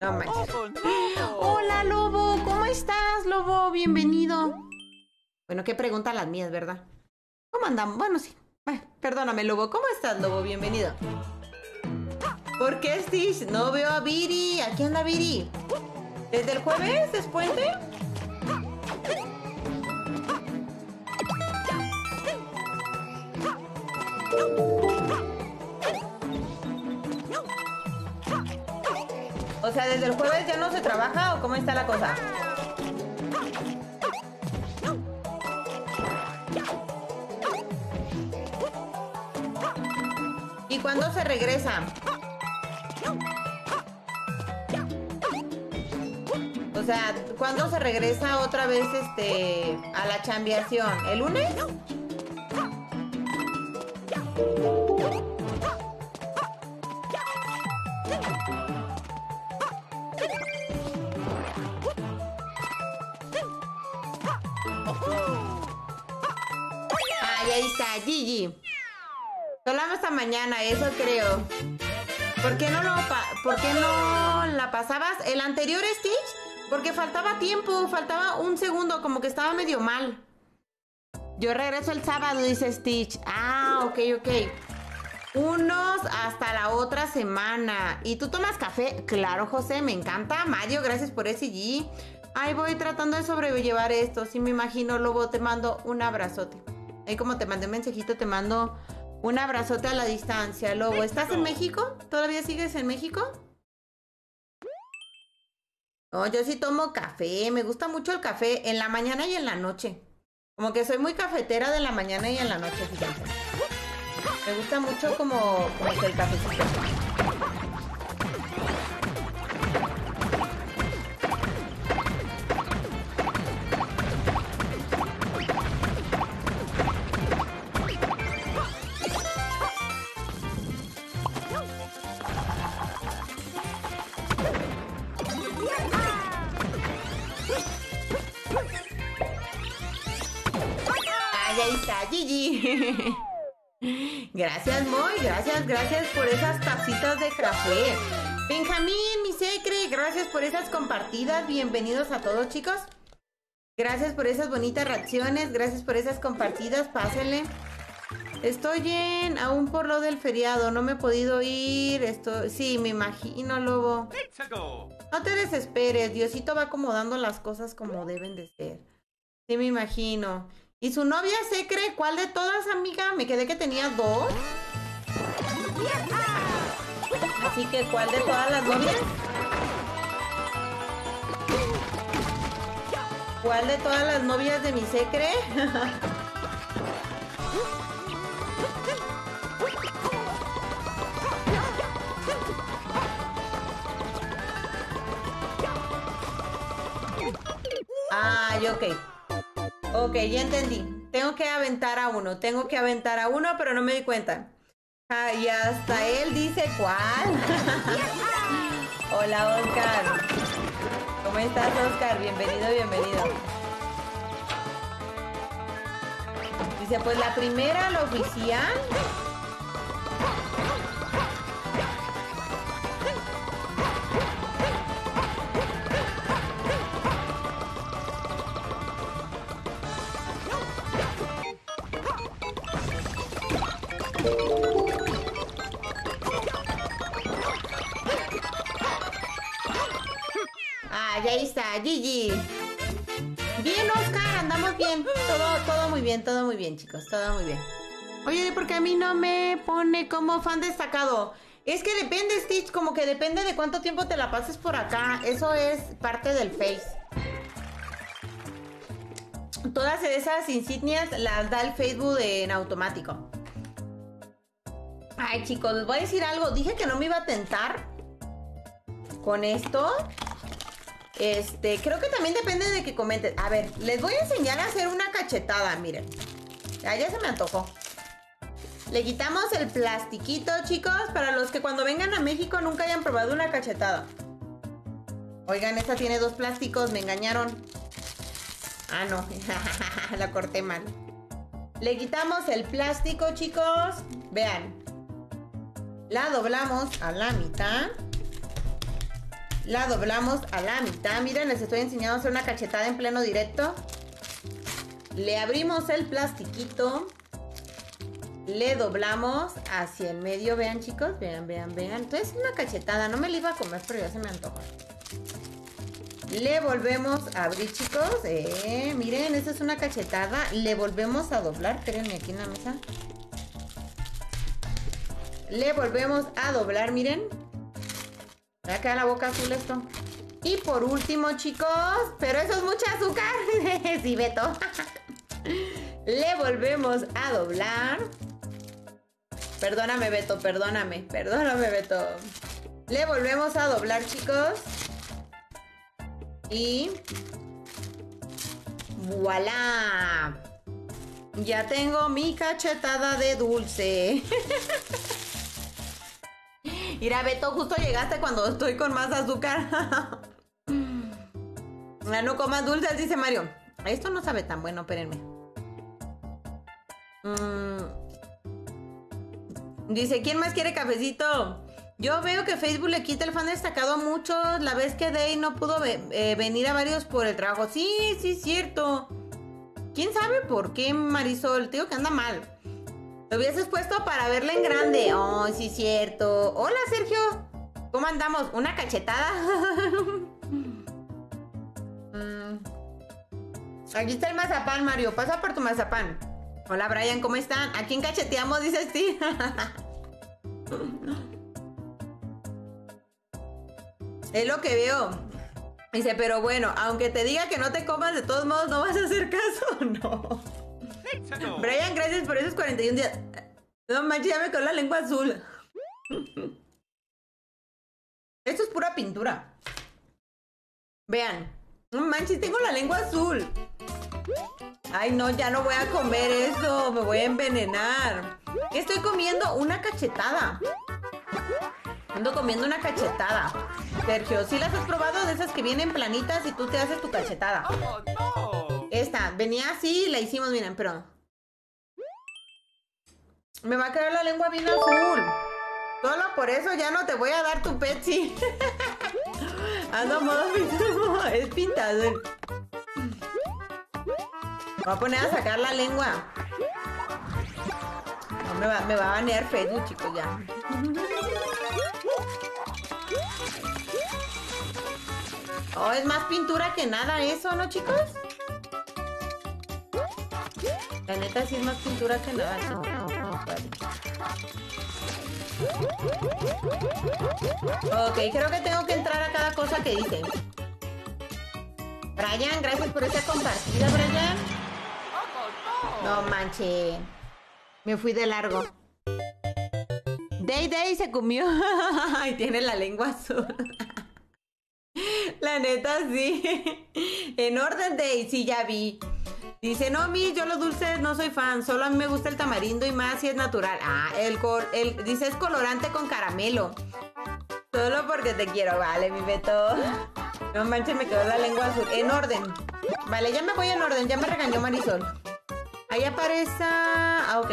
No manches. Oh, no. Hola, Lobo. ¿Cómo estás, Lobo? Bienvenido. Bueno, qué pregunta las mías, ¿verdad? ¿Cómo andamos? Bueno, sí. Ay, perdóname, Lobo. ¿Cómo estás, Lobo? Bienvenido. ¿Por qué, Stitch? No veo a Viri. Aquí anda Viri. ¿Desde el jueves es puente? O sea, ¿desde el jueves ya no se trabaja o cómo está la cosa? ¿Y cuándo se regresa? O sea, ¿cuándo se regresa otra vez este a la chambeación? ¿El lunes? Solo hasta mañana, eso creo. ¿Por qué no lo por qué no la pasabas el anterior Stitch? Porque faltaba tiempo, faltaba un segundo, como que estaba medio mal. Yo regreso el sábado, dice Stitch. Ah, ok, ok. Unos hasta la otra semana. ¿Y tú tomas café? Claro, José, me encanta. Mario, gracias por ese G. Ay, voy tratando de sobrellevar esto. Sí, me imagino, Lobo, te mando un abrazote. Ahí como te mandé un mensajito, te mando un abrazote a la distancia, Lobo. ¿Estás en México? ¿Todavía sigues en México? No, yo sí tomo café. Me gusta mucho el café en la mañana y en la noche. Como que soy muy cafetera de la mañana y en la noche, fíjense. Me gusta mucho como, como que el cafecito. Gracias, Moy. Gracias, gracias por esas tacitas de café. Benjamín, mi secre, gracias por esas compartidas. Bienvenidos a todos, chicos. Gracias por esas bonitas reacciones. Gracias por esas compartidas. Pásenle. Estoy en, aún por lo del feriado. No me he podido ir. Esto, sí, me imagino, lobo. No te desesperes, Diosito va acomodando las cosas como deben de ser. Sí, me imagino. ¿Y su novia se cree cuál de todas, amiga? Me quedé que tenía dos. Así que, ¿cuál de todas las novias? ¿Cuál de todas las novias de mi secre? Ay, ok. Ok, ya entendí. Tengo que aventar a uno. Tengo que aventar a uno, pero no me di cuenta. Ah, y hasta él dice cuál. Hola, Oscar. ¿Cómo estás, Oscar? Bienvenido, bienvenido. Dice, pues la primera, la oficial. Gigi. Bien, Oscar, andamos bien. Todo, todo muy bien, todo muy bien, chicos, todo muy bien. Oye, porque a mí no me pone como fan destacado. Es que depende, Stitch, como que depende de cuánto tiempo te la pases por acá. Eso es parte del Face. Todas esas insignias las da el Facebook en automático. Ay, chicos, les voy a decir algo. Dije que no me iba a tentar con esto. Este, creo que también depende de que comenten. A ver, les voy a enseñar a hacer una cachetada, miren. Ya, ya se me antojó. Le quitamos el plastiquito, chicos, para los que cuando vengan a México nunca hayan probado una cachetada. Oigan, esta tiene dos plásticos, me engañaron. Ah, no, la corté mal. Le quitamos el plástico, chicos. Vean. La doblamos a la mitad. La doblamos a la mitad. Miren, les estoy enseñando a hacer una cachetada en pleno directo. Le abrimos el plastiquito. Le doblamos hacia el medio. Vean, chicos. Vean, vean, vean. Entonces, una cachetada. No me la iba a comer, pero ya se me antoja. Le volvemos a abrir, chicos. Eh, miren, esta es una cachetada. Le volvemos a doblar. Espérenme aquí en la mesa. Le volvemos a doblar, miren. Me va a quedar la boca azul esto. Y por último, chicos, pero eso es mucha azúcar. sí, Beto. Le volvemos a doblar. Perdóname, Beto, perdóname. Perdóname, Beto. Le volvemos a doblar, chicos. Y... ¡Voilá! Ya tengo mi cachetada de dulce. Mira, Beto, justo llegaste cuando estoy con más azúcar. No comas dulces, dice Mario. Esto no sabe tan bueno, espérenme. Mm. Dice, ¿quién más quiere cafecito? Yo veo que Facebook le quita el fan destacado a muchos. La vez que Day no pudo eh, venir a varios por el trabajo. Sí, sí, cierto. ¿Quién sabe por qué, Marisol? Te digo que anda mal. Lo hubieses puesto para verla en grande. Oh, sí, cierto. Hola, Sergio. ¿Cómo andamos? ¿Una cachetada? Mm. Aquí está el mazapán, Mario. Pasa por tu mazapán. Hola, Brian, ¿cómo están? ¿A quién cacheteamos? Dices sí. es lo que veo. Dice, pero bueno, aunque te diga que no te comas, de todos modos no vas a hacer caso. No. Brian, gracias por esos 41 días. No manches, ya me quedó la lengua azul. Esto es pura pintura. Vean. No manches, tengo la lengua azul. Ay, no, ya no voy a comer eso. Me voy a envenenar. Estoy comiendo una cachetada. Ando comiendo una cachetada. Sergio, ¿sí las has probado de esas que vienen planitas y tú te haces tu cachetada? Oh, no. Venía así y la hicimos, miren, pero... Me va a quedar la lengua bien azul. Solo por eso ya no te voy a dar tu Pepsi. Ando modo pintura. Es pintador. Me voy a poner a sacar la lengua. Me, va, me va a banear Facebook, chicos, ya. Oh, es más pintura que nada eso, ¿no, chicos? La neta sí es más pintura que nada. Ok, creo que tengo que entrar a cada cosa que dice. Brian, gracias por esa compartida, Brian. No manche. Me fui de largo. Day Day se comió. y tiene la lengua azul. La neta, sí. En orden de, sí, ya vi. Dice, no, mi, yo los dulces no soy fan, solo a mí me gusta el tamarindo y más si es natural. Ah, el, col- el dice es colorante con caramelo. Solo porque te quiero, vale, mi Beto. No manches, me quedó la lengua azul. En orden. Vale, ya me voy en orden, ya me regañó Marisol. Ahí aparece... Ah, ok.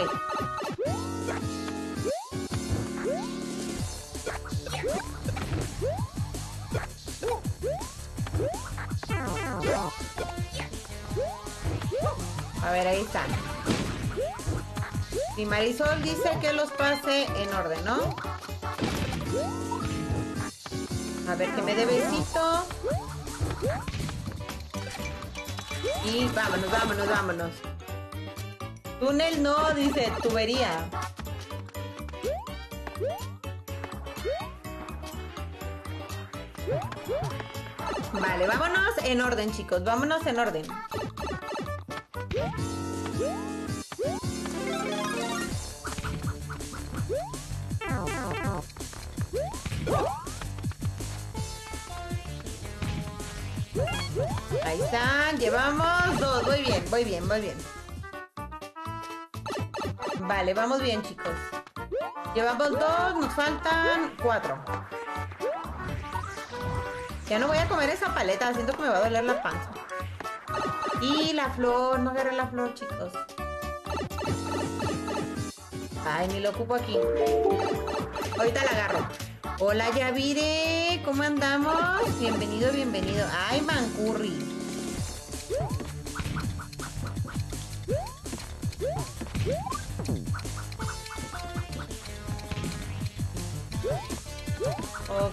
A ver, ahí están. Y Marisol dice que los pase en orden, ¿no? A ver, que me dé besito. Y vámonos, vámonos, vámonos. Túnel no, dice, tubería. Vale, vámonos en orden, chicos. Vámonos en orden. Ahí están, llevamos dos. Muy bien, muy bien, muy bien. Vale, vamos bien, chicos. Llevamos dos, nos faltan cuatro. Ya no voy a comer esa paleta, siento que me va a doler la panza. Y la flor, no agarré la flor, chicos. Ay, ni lo ocupo aquí. Ahorita la agarro. Hola, Yavire, ¿cómo andamos? Bienvenido, bienvenido. Ay, Mancurri.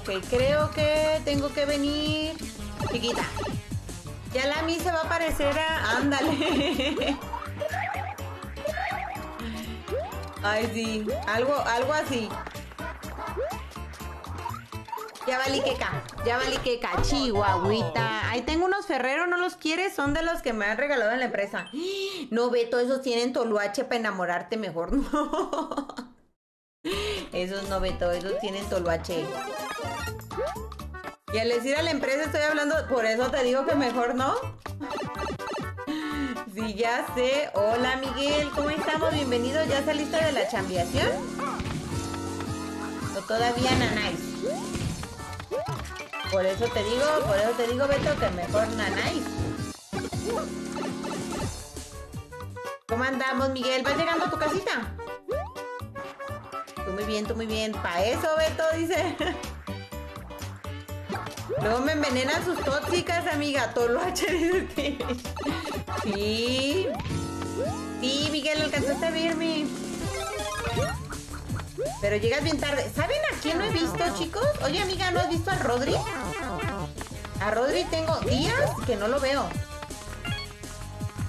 Ok, creo que tengo que venir Chiquita. Ya la mi se va a parecer a... Ándale. Ay, sí. Algo, algo así. Ya valí queca, ya valí queca, chihuahuita. Ahí tengo unos ferreros, ¿no los quieres? Son de los que me han regalado en la empresa. No, Beto, esos tienen toluache para enamorarte mejor, no. Esos no, Beto, esos tienen toluache. Y al decir a la empresa estoy hablando, por eso te digo que mejor no. Sí, ya sé. Hola, Miguel, ¿cómo estamos? Bienvenido. ¿Ya saliste de la chambiación? ¿O todavía nanáis? Por eso te digo, por eso te digo, Beto, que mejor nanáis. ¿Cómo andamos, Miguel? ¿Vas llegando a tu casita? Tú muy bien, tú muy bien. Pa' eso, Beto, dice. Luego me envenenan sus tóxicas, amiga. Lo dice Sí. Sí, Miguel, alcanzaste a verme. Pero llegas bien tarde. ¿Saben a quién no he visto, chicos? Oye, amiga, ¿no has visto a Rodri? A Rodri tengo días que no lo veo.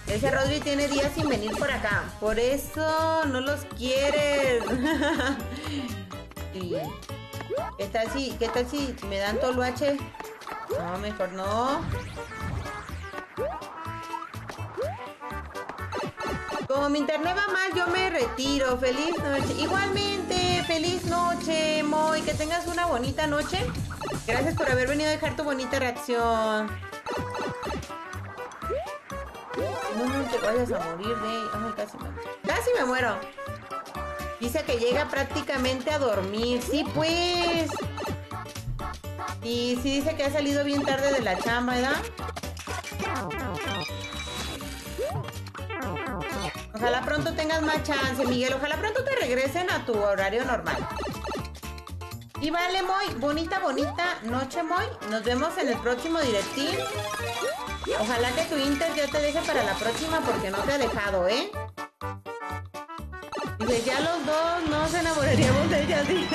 Ese Rodri tiene días sin venir por acá. Por eso no los quieres. ¿Qué tal si, qué tal si me dan toluache? No, mejor no. Como mi internet va mal, yo me retiro. Feliz noche. Igualmente, feliz noche, Moy. Que tengas una bonita noche. Gracias por haber venido a dejar tu bonita reacción. No, no te vayas a morir de... Ay, casi me... Casi me muero. Dice que llega prácticamente a dormir. Sí, pues. Y sí dice que ha salido bien tarde de la chamba, ¿verdad? Ojalá pronto tengas más chance, Miguel. Ojalá pronto te regresen a tu horario normal. Y vale, Moy. Bonita, bonita noche, Moy. Nos vemos en el próximo directín. Ojalá que tu Inter ya te deje para la próxima porque no te ha dejado, ¿eh? Dice, ya los dos no se enamoraríamos de ella, sí.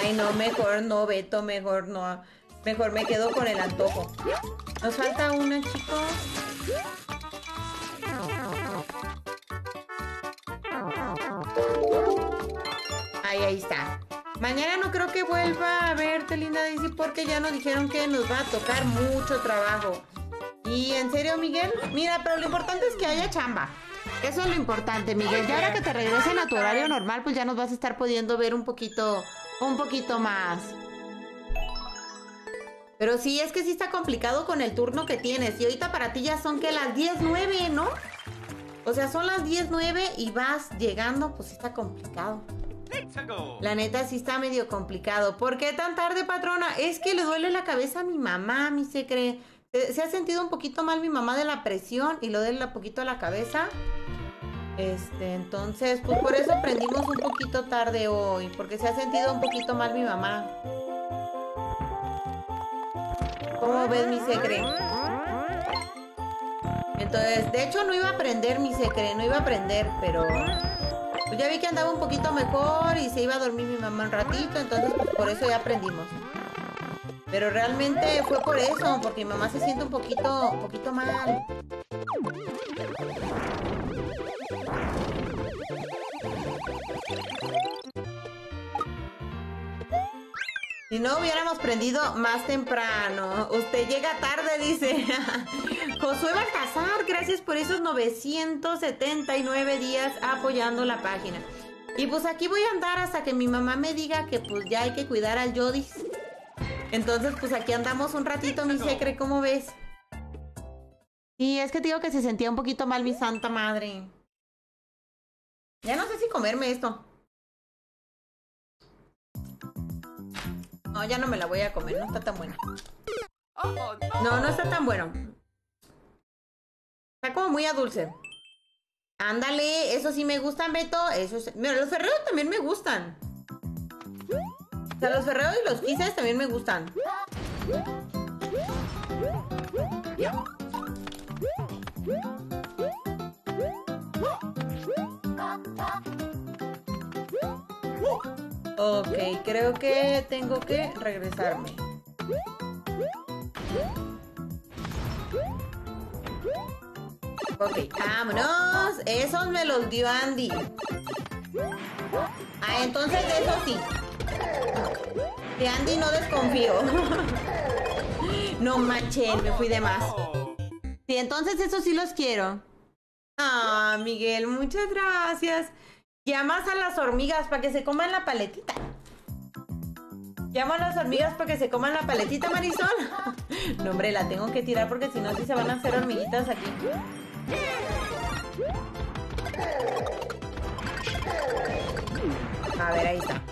Ay, no, mejor no, Beto, mejor no. Mejor me quedo con el antojo. Nos falta una, chicos. Ahí, ahí está. Mañana no creo que vuelva a verte, linda Daisy, porque ya nos dijeron que nos va a tocar mucho trabajo. Y en serio, Miguel, mira, pero lo importante es que haya chamba. Eso es lo importante, Miguel. Y ahora que te regresen a tu horario normal, pues ya nos vas a estar pudiendo ver un poquito, un poquito más. Pero sí, es que sí está complicado con el turno que tienes. Y ahorita para ti ya son que las 10.09, ¿no? O sea, son las 10.09 y vas llegando, pues sí está complicado. La neta sí está medio complicado. ¿Por qué tan tarde, patrona? Es que le duele la cabeza a mi mamá, mi se cree. Se, ha sentido un poquito mal mi mamá de la presión y lo duele un poquito a la cabeza. Este, entonces, pues por eso aprendimos un poquito tarde hoy, porque se ha sentido un poquito mal mi mamá. ¿Cómo ves mi secre? Entonces, de hecho no iba a aprender mi secre, no iba a aprender, pero pues ya vi que andaba un poquito mejor y se iba a dormir mi mamá un ratito, entonces pues por eso ya aprendimos. Pero realmente fue por eso, porque mi mamá se siente un poquito, un poquito mal. Si no hubiéramos prendido más temprano. Usted llega tarde, dice. Josué Baltasar, gracias por esos 979 días apoyando la página. Y pues aquí voy a andar hasta que mi mamá me diga que pues ya hay que cuidar al Yodis. Entonces, pues aquí andamos un ratito, mi secre, ¿cómo ves? Sí, es que te digo que se sentía un poquito mal mi santa madre. Ya no sé si comerme esto. No, ya no me la voy a comer, no está tan buena. No, no está tan bueno. Está como muy a dulce. Ándale, eso sí me gustan, Beto. Eso Mira, los ferreos también me gustan. O sea, los ferreos y los quises también me gustan. Ok, creo que tengo que regresarme. Ok, vámonos. Esos me los dio Andy. Ah, entonces eso sí. De Andy no desconfío. no manchen, me fui de más. Sí, entonces eso sí los quiero. Ah, Miguel, muchas gracias. Llamas a las hormigas para que se coman la paletita. Llamo a las hormigas para que se coman la paletita, Marisol. no, hombre, la tengo que tirar porque si no, sí se van a hacer hormiguitas aquí. A ver, ahí está.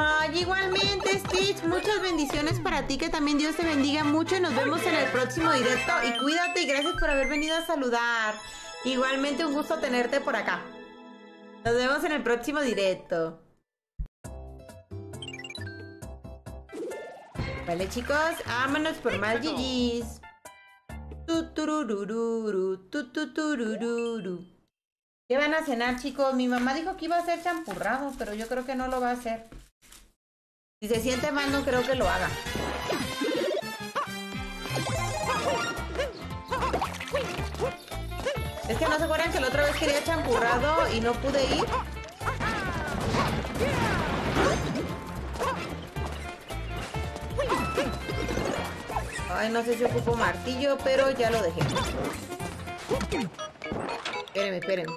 Ay, igualmente, Stitch, muchas bendiciones para ti, que también Dios te bendiga mucho y nos vemos en el próximo directo. Y cuídate y gracias por haber venido a saludar. Igualmente un gusto tenerte por acá. Nos vemos en el próximo directo. Vale, chicos, vámonos por más GG's. ¿Qué van a cenar, chicos? Mi mamá dijo que iba a hacer champurrado, pero yo creo que no lo va a hacer. Si se siente mal, no creo que lo haga. Es que no se acuerdan que la otra vez quería champurrado y no pude ir. Ay, no sé si ocupo martillo, pero ya lo dejé. Espérenme, espérenme.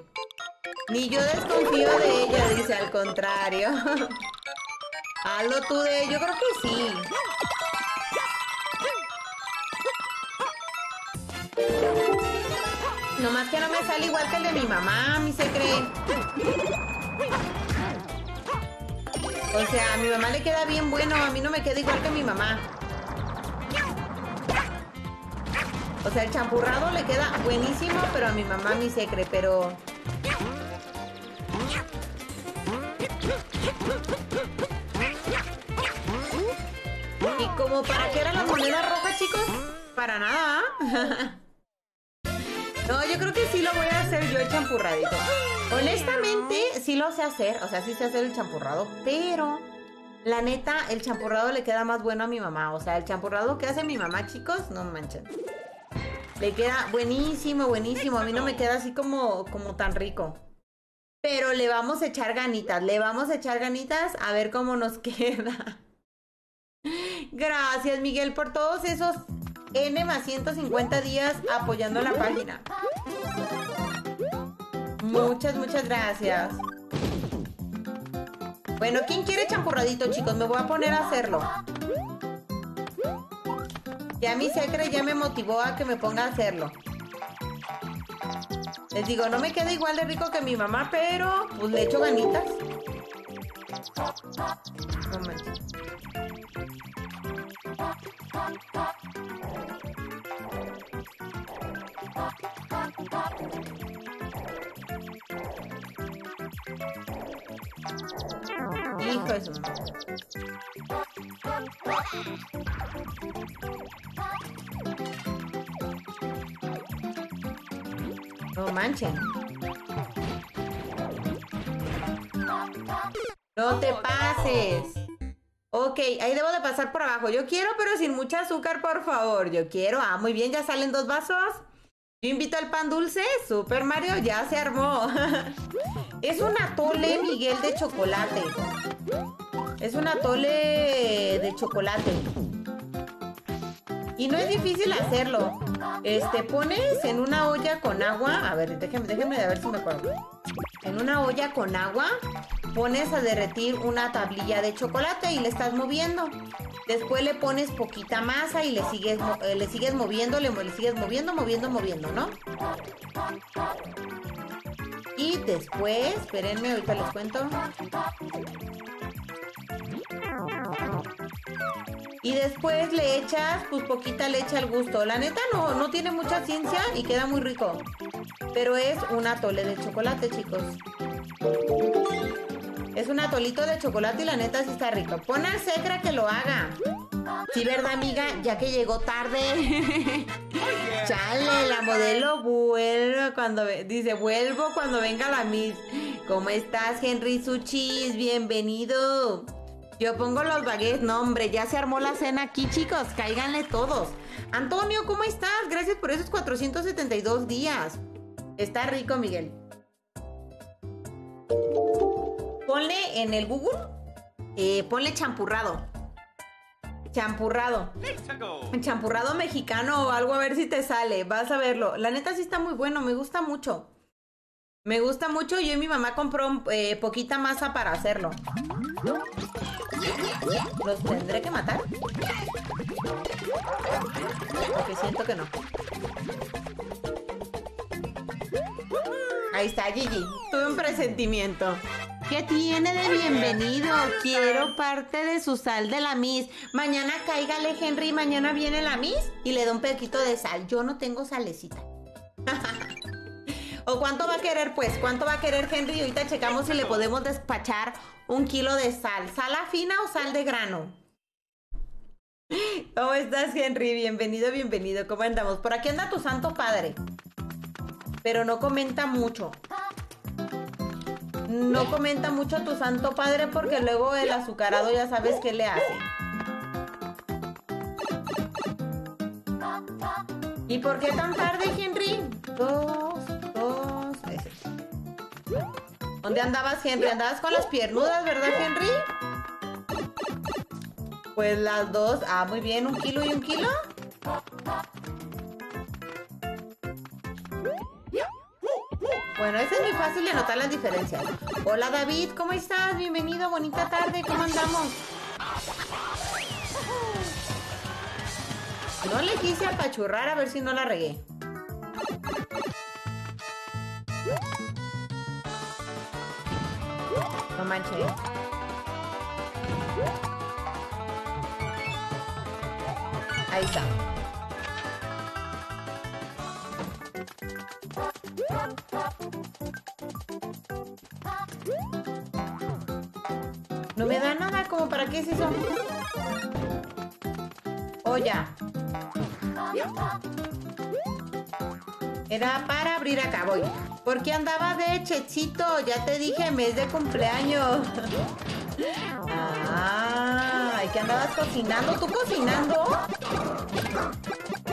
Ni yo desconfío de ella, dice, al contrario. Hazlo tú de... Yo creo que sí. Nomás que no me sale igual que el de mi mamá, mi se cree. O sea, a mi mamá le queda bien bueno, a mí no me queda igual que mi mamá. O sea, el champurrado le queda buenísimo, pero a mi mamá mi secre, pero... ¿Y como para qué eran las monedas rojas, chicos? Para nada. No, yo creo que sí lo voy a hacer yo el champurradito. Honestamente, sí lo sé hacer, o sea, sí sé hacer el champurrado, pero la neta, el champurrado le queda más bueno a mi mamá. O sea, el champurrado que hace mi mamá, chicos, no manchen. Le queda buenísimo, buenísimo. A mí no me queda así como, como tan rico. Pero le vamos a echar ganitas, le vamos a echar ganitas a ver cómo nos queda. Gracias, Miguel, por todos esos N más 150 días apoyando la página. Muchas, muchas gracias. Bueno, ¿quién quiere champurradito, chicos? Me voy a poner a hacerlo. Ya mi secre ya me motivó a que me ponga a hacerlo. Les digo, no me queda igual de rico que mi mamá, pero pues le echo ganitas. Hijo madre. No manchen. No te pases. Ok, ahí debo de pasar por abajo. Yo quiero, pero sin mucha azúcar, por favor. Yo quiero. Ah, muy bien, ya salen dos vasos. Yo invito al pan dulce. Super Mario ya se armó. es un atole, Miguel, de chocolate. Es un atole de chocolate. Y no es difícil hacerlo. Este, pones en una olla con agua. A ver, déjenme, déjenme de ver si me acuerdo. En una olla con agua, pones a derretir una tablilla de chocolate y le estás moviendo. Después le pones poquita masa y le sigues, eh, le sigues moviendo, le, le sigues moviendo, moviendo, moviendo, ¿no? Y después, espérenme, ahorita les cuento. Y después le echas pues poquita leche al gusto. La neta no, no tiene mucha ciencia y queda muy rico. Pero es un atole de chocolate, chicos. Es un atolito de chocolate y la neta sí está rico. Pon al Secra que lo haga. Sí, ¿verdad, amiga? Ya que llegó tarde. Chale, la modelo vuelve cuando... Dice, vuelvo cuando venga la Miss. ¿Cómo estás, Henry Suchis? Bienvenido. Yo pongo los baguettes. No, hombre, ya se armó la cena aquí, chicos. Cáiganle todos. Antonio, ¿cómo estás? Gracias por esos 472 días. Está rico, Miguel. Ponle en el Google, eh, ponle champurrado. Champurrado. Champurrado mexicano o algo a ver si te sale. Vas a verlo. La neta sí está muy bueno, me gusta mucho. Me gusta mucho. Yo y mi mamá compró eh, poquita masa para hacerlo. ¿Los tendré que matar? Porque siento que no. Ahí está, Gigi. Tuve un presentimiento. ¿Qué tiene de bienvenido? Quiero parte de su sal de la Miss. Mañana cáigale, Henry. Mañana viene la Miss y le da un poquito de sal. Yo no tengo salecita. ¿O cuánto va a querer, pues? ¿Cuánto va a querer Henry? Ahorita checamos si le podemos despachar un kilo de sal. ¿Sal fina o sal de grano? ¿Cómo estás, Henry? Bienvenido, bienvenido. ¿Cómo andamos? Por aquí anda tu santo padre. Pero no comenta mucho. No comenta mucho tu santo padre porque luego el azucarado ya sabes qué le hace. ¿Y por qué tan tarde, Henry? Dos, dos, ese. ¿Dónde andabas, Henry? Andabas con las piernudas, ¿verdad, Henry? Pues las dos. Ah, muy bien. ¿Un kilo y un kilo? Bueno, ese es muy fácil de notar las diferencias. Hola David, ¿cómo estás? Bienvenido, bonita tarde, ¿cómo andamos? No le quise apachurrar a ver si no la regué. No manches. Ahí está. No me da nada, como para qué es eso. Oh, ya. Era para abrir acá, voy. Porque andaba de chechito, ya te dije, mes de cumpleaños. Ah, ¿y que andabas cocinando? ¿Tú cocinando?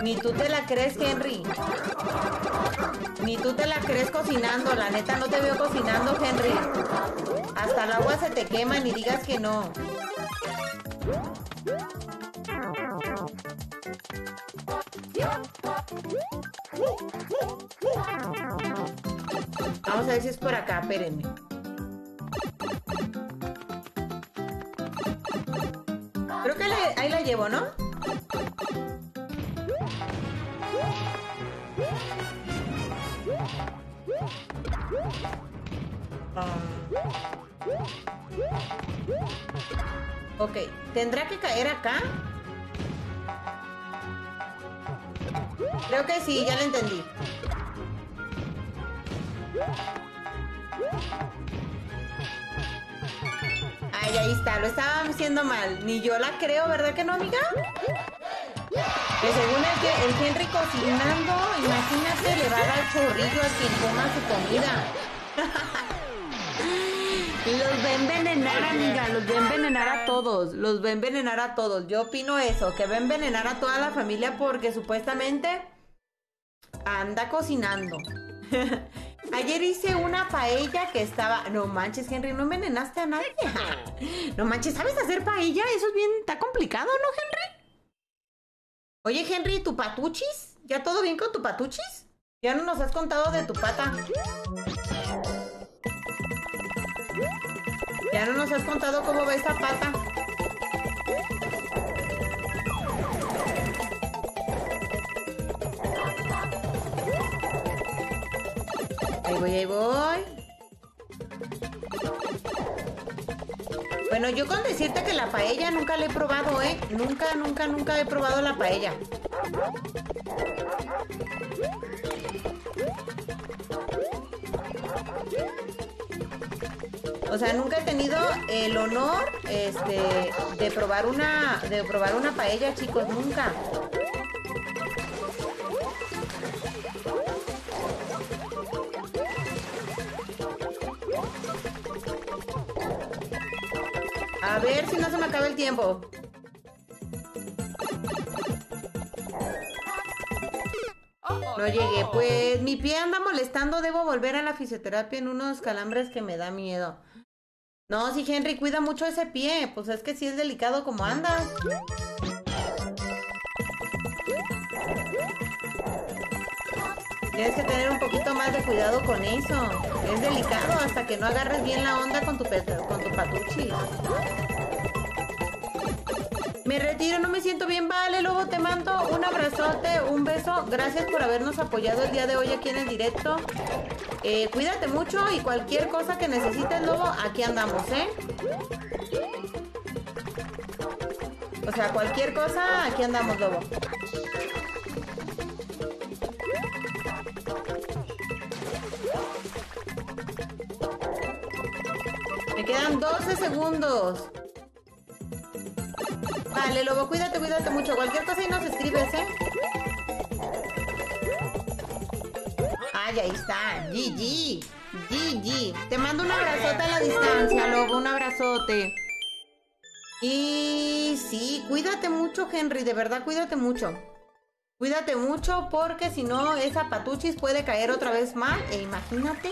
Ni tú te la crees, Henry. Ni tú te la crees cocinando. La neta no te veo cocinando, Henry. Hasta el agua se te quema, ni digas que no. Vamos a ver si es por acá, espérenme. Creo que ahí la llevo, ¿no? Ok, ¿tendrá que caer acá? Creo que sí, ya lo entendí. Ay, ahí está, lo estaba haciendo mal. Ni yo la creo, ¿verdad que no, amiga? Que según el, que, el Henry cocinando, imagínate, le va a dar chorrillo a quien coma su comida. Los va a envenenar, amiga, los va a envenenar a todos, los va a envenenar a todos. Yo opino eso, que va a envenenar a toda la familia porque supuestamente anda cocinando. Ayer hice una paella que estaba... No manches, Henry, no envenenaste a nadie. No manches, ¿sabes hacer paella? Eso es bien... Está complicado, ¿no, Henry? Oye, Henry, ¿tu patuchis? ¿Ya todo bien con tu patuchis? Ya no nos has contado de tu pata. Ya no nos has contado cómo va esa pata. Ahí voy, ahí voy. Bueno, yo con decirte que la paella nunca la he probado, ¿eh? Nunca, nunca, nunca he probado la paella. O sea, nunca he tenido el honor este, de probar una de probar una paella, chicos, nunca. A ver si no se me acaba el tiempo. No llegué. Pues mi pie anda molestando. Debo volver a la fisioterapia en unos calambres que me da miedo. No, sí, Henry, cuida mucho ese pie. Pues es que sí es delicado como anda. Tienes que tener un poquito más de cuidado con eso. Es delicado hasta que no agarres bien la onda con tu, con tu patuchi. Me retiro, no me siento bien. Vale, luego te mando un abrazote, un beso. Gracias por habernos apoyado el día de hoy aquí en el directo. Eh, cuídate mucho y cualquier cosa que necesites, Lobo, aquí andamos, ¿eh? O sea, cualquier cosa, aquí andamos, Lobo. Me quedan 12 segundos. Vale, Lobo, cuídate, cuídate mucho. Cualquier cosa y nos escribes, ¿eh? Ay, ahí está. GG. GG. Te mando un abrazote a la distancia, Lobo. Un abrazote. Y sí, cuídate mucho, Henry. De verdad, cuídate mucho. Cuídate mucho porque si no, esa patuchis puede caer otra vez mal. E imagínate.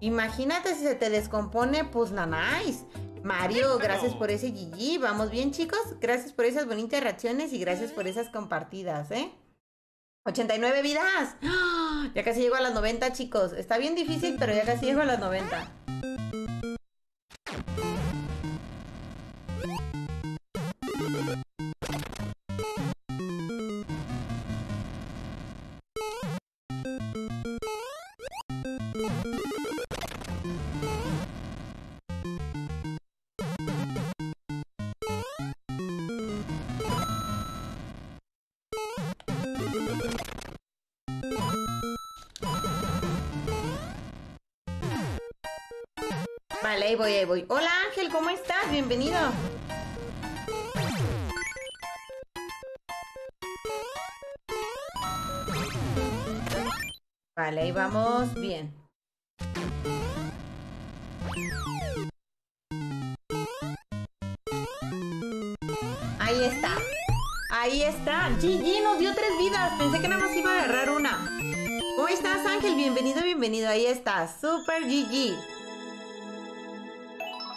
Imagínate si se te descompone, pues nanáis. Mario, gracias por ese GG. Vamos bien, chicos. Gracias por esas bonitas reacciones y gracias por esas compartidas, ¿eh? 89 vidas. ¡Ah! Ya casi llego a las 90, chicos. Está bien difícil, pero ya casi llego a las 90. Hola Ángel, ¿cómo estás? Bienvenido. Vale, ahí vamos. Bien. Ahí está. Ahí está. GG nos dio tres vidas. Pensé que nada más iba a agarrar una. ¿Cómo estás, Ángel? Bienvenido, bienvenido. Ahí está. Super GG.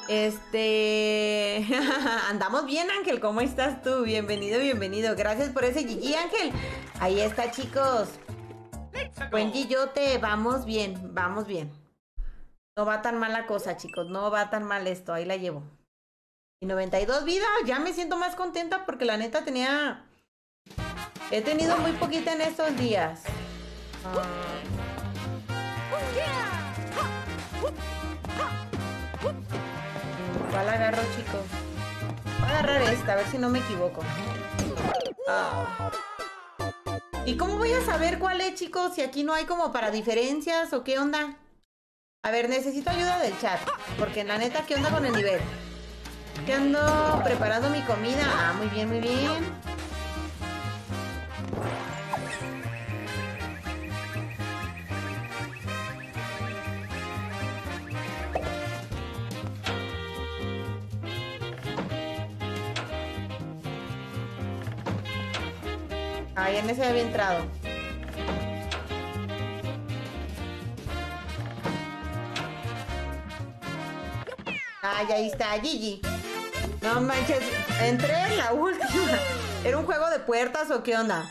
Este. Andamos bien, Ángel. ¿Cómo estás tú? Bienvenido, bienvenido. Gracias por ese GG, Ángel. Ahí está, chicos. Buen Gillote. Vamos bien, vamos bien. No va tan mal la cosa, chicos. No va tan mal esto. Ahí la llevo. Y 92 vidas. Ya me siento más contenta porque la neta tenía. He tenido muy poquita en estos días. ¿Cuál agarro, chicos? Voy a agarrar esta, a ver si no me equivoco. Ah. ¿Y cómo voy a saber cuál es, chicos? Si aquí no hay como para diferencias o qué onda. A ver, necesito ayuda del chat. Porque la neta, ¿qué onda con el nivel? ¿Qué ando preparando mi comida? Ah, muy bien, muy bien. Ay, en ese había entrado. Ay, ahí está, Gigi. No manches, entré en la última. ¿Era un juego de puertas o qué onda?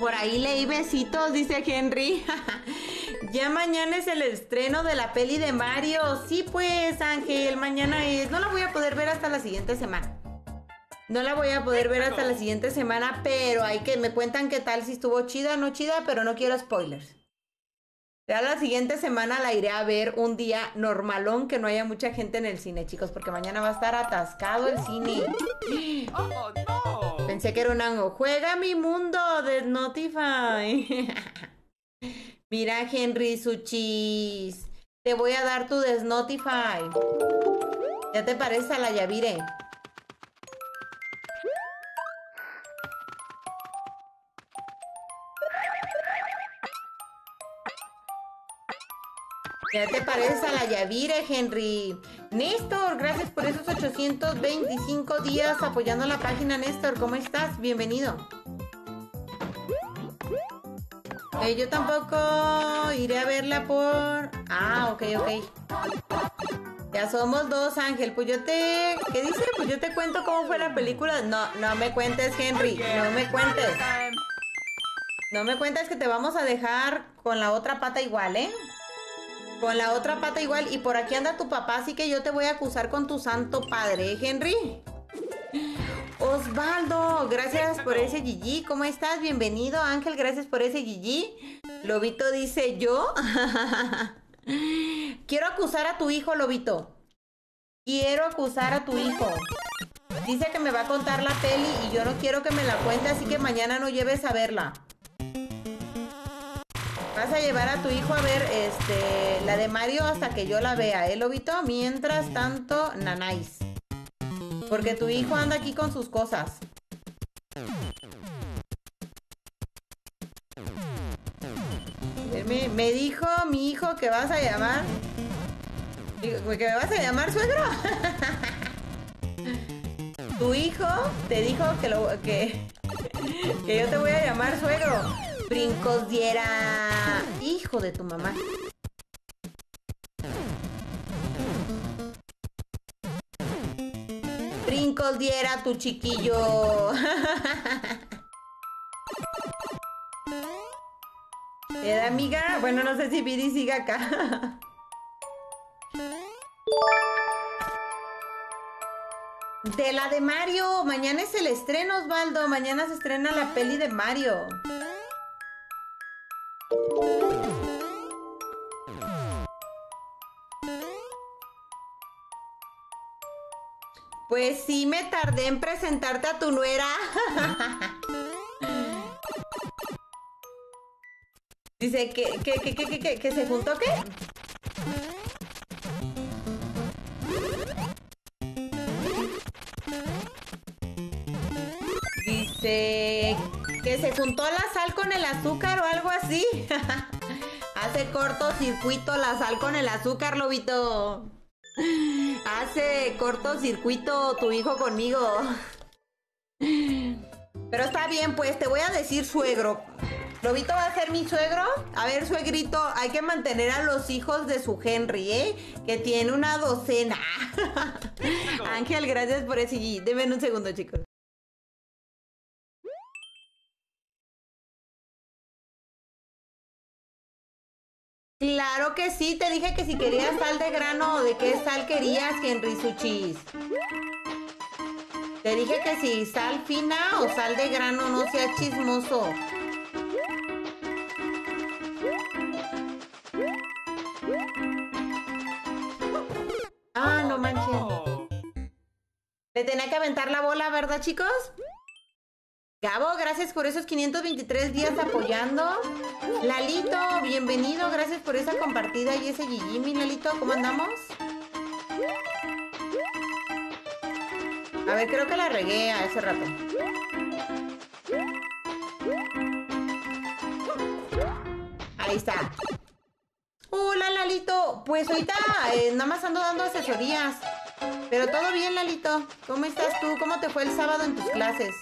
Por ahí leí besitos, dice Henry. ya mañana es el estreno de la peli de Mario. Sí, pues, Ángel, mañana es. No la voy a poder ver hasta la siguiente semana. No la voy a poder ver hasta la siguiente semana, pero hay que me cuentan qué tal si estuvo chida o no chida, pero no quiero spoilers. Ya la siguiente semana la iré a ver un día normalón que no haya mucha gente en el cine, chicos, porque mañana va a estar atascado el cine. Oh, no. Pensé que era un ango. Juega mi mundo de Notify. Mira, Henry Suchis. Te voy a dar tu Desnotify. ¿Ya te parece a la Yavire? ¿Qué te parece a la Yavire, Henry? Néstor, gracias por esos 1825 días apoyando la página, Néstor. ¿Cómo estás? Bienvenido. Eh, yo tampoco iré a verla por... Ah, ok, ok. Ya somos dos, Ángel. Pues yo te... ¿Qué dice? Pues yo te cuento cómo fue la película. No, no me cuentes, Henry. No me cuentes. No me cuentes que te vamos a dejar con la otra pata igual, ¿eh? Con la otra pata igual. Y por aquí anda tu papá, así que yo te voy a acusar con tu santo padre, ¿eh, Henry? Osvaldo, gracias por ese Gigi. ¿Cómo estás? Bienvenido, Ángel, gracias por ese Gigi. Lobito dice yo. Quiero acusar a tu hijo, Lobito. Quiero acusar a tu hijo. Dice que me va a contar la peli y yo no quiero que me la cuente, así que mañana no lleves a verla. Vas a llevar a tu hijo a ver este la de Mario hasta que yo la vea, ¿eh, Lobito? Mientras tanto, nanáis. Porque tu hijo anda aquí con sus cosas. Me, me dijo mi hijo que vas a llamar. ¿Que me vas a llamar suegro? tu hijo te dijo que, lo, que, que yo te voy a llamar suegro. Brincos diera. Hijo de tu mamá. Brincos diera tu chiquillo. ¿Era amiga? Bueno, no sé si Viri siga acá. De la de Mario. Mañana es el estreno, Osvaldo. Mañana se estrena la peli de Mario. Pues sí, me tardé en presentarte a tu nuera. Dice que, que, que, que, que, se juntó qué? Dice juntó la sal con el azúcar o algo así. Hace cortocircuito la sal con el azúcar, lobito. Hace cortocircuito tu hijo conmigo. Pero está bien, pues te voy a decir suegro. Lobito va a ser mi suegro. A ver, suegrito, hay que mantener a los hijos de su Henry, ¿eh? Que tiene una docena. Ángel, gracias por ese. Deme un segundo, chicos. Claro que sí, te dije que si querías sal de grano o de qué sal querías, Henry Suchis. Te dije que si sal fina o sal de grano, no sea chismoso. Ah, no manches. Le tenía que aventar la bola, ¿verdad, chicos? Gabo, gracias por esos 523 días apoyando. Lalito, bienvenido, gracias por esa compartida y ese Gigi, Lalito, ¿cómo andamos? A ver, creo que la regué a ese rato. Ahí está. Hola, Lalito. Pues ahorita eh, nada más ando dando asesorías. Pero todo bien, Lalito. ¿Cómo estás tú? ¿Cómo te fue el sábado en tus clases?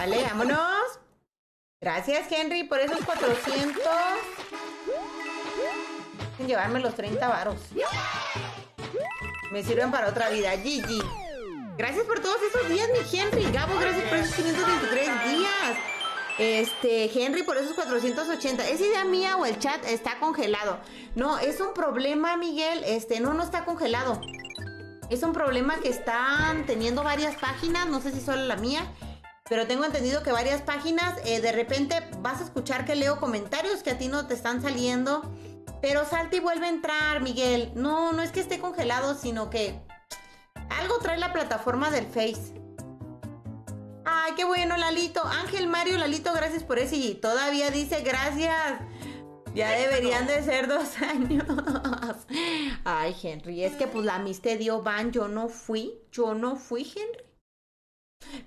Vale, vámonos. Gracias, Henry, por esos 400. Sin llevarme los 30 varos. Me sirven para otra vida. Gigi. Gracias por todos esos días, mi Henry. Gabo, gracias por esos 523 días. Este, Henry, por esos 480. ¿Es idea mía o el chat está congelado? No, es un problema, Miguel. Este, no, no está congelado. Es un problema que están teniendo varias páginas. No sé si solo la mía. Pero tengo entendido que varias páginas, eh, de repente vas a escuchar que leo comentarios que a ti no te están saliendo. Pero salta y vuelve a entrar, Miguel. No, no es que esté congelado, sino que algo trae la plataforma del Face. Ay, qué bueno, Lalito. Ángel Mario, Lalito, gracias por ese. Y todavía dice gracias. Ya deberían de ser dos años. Ay, Henry, es que pues la Miss te dio van. Yo no fui. Yo no fui, Henry.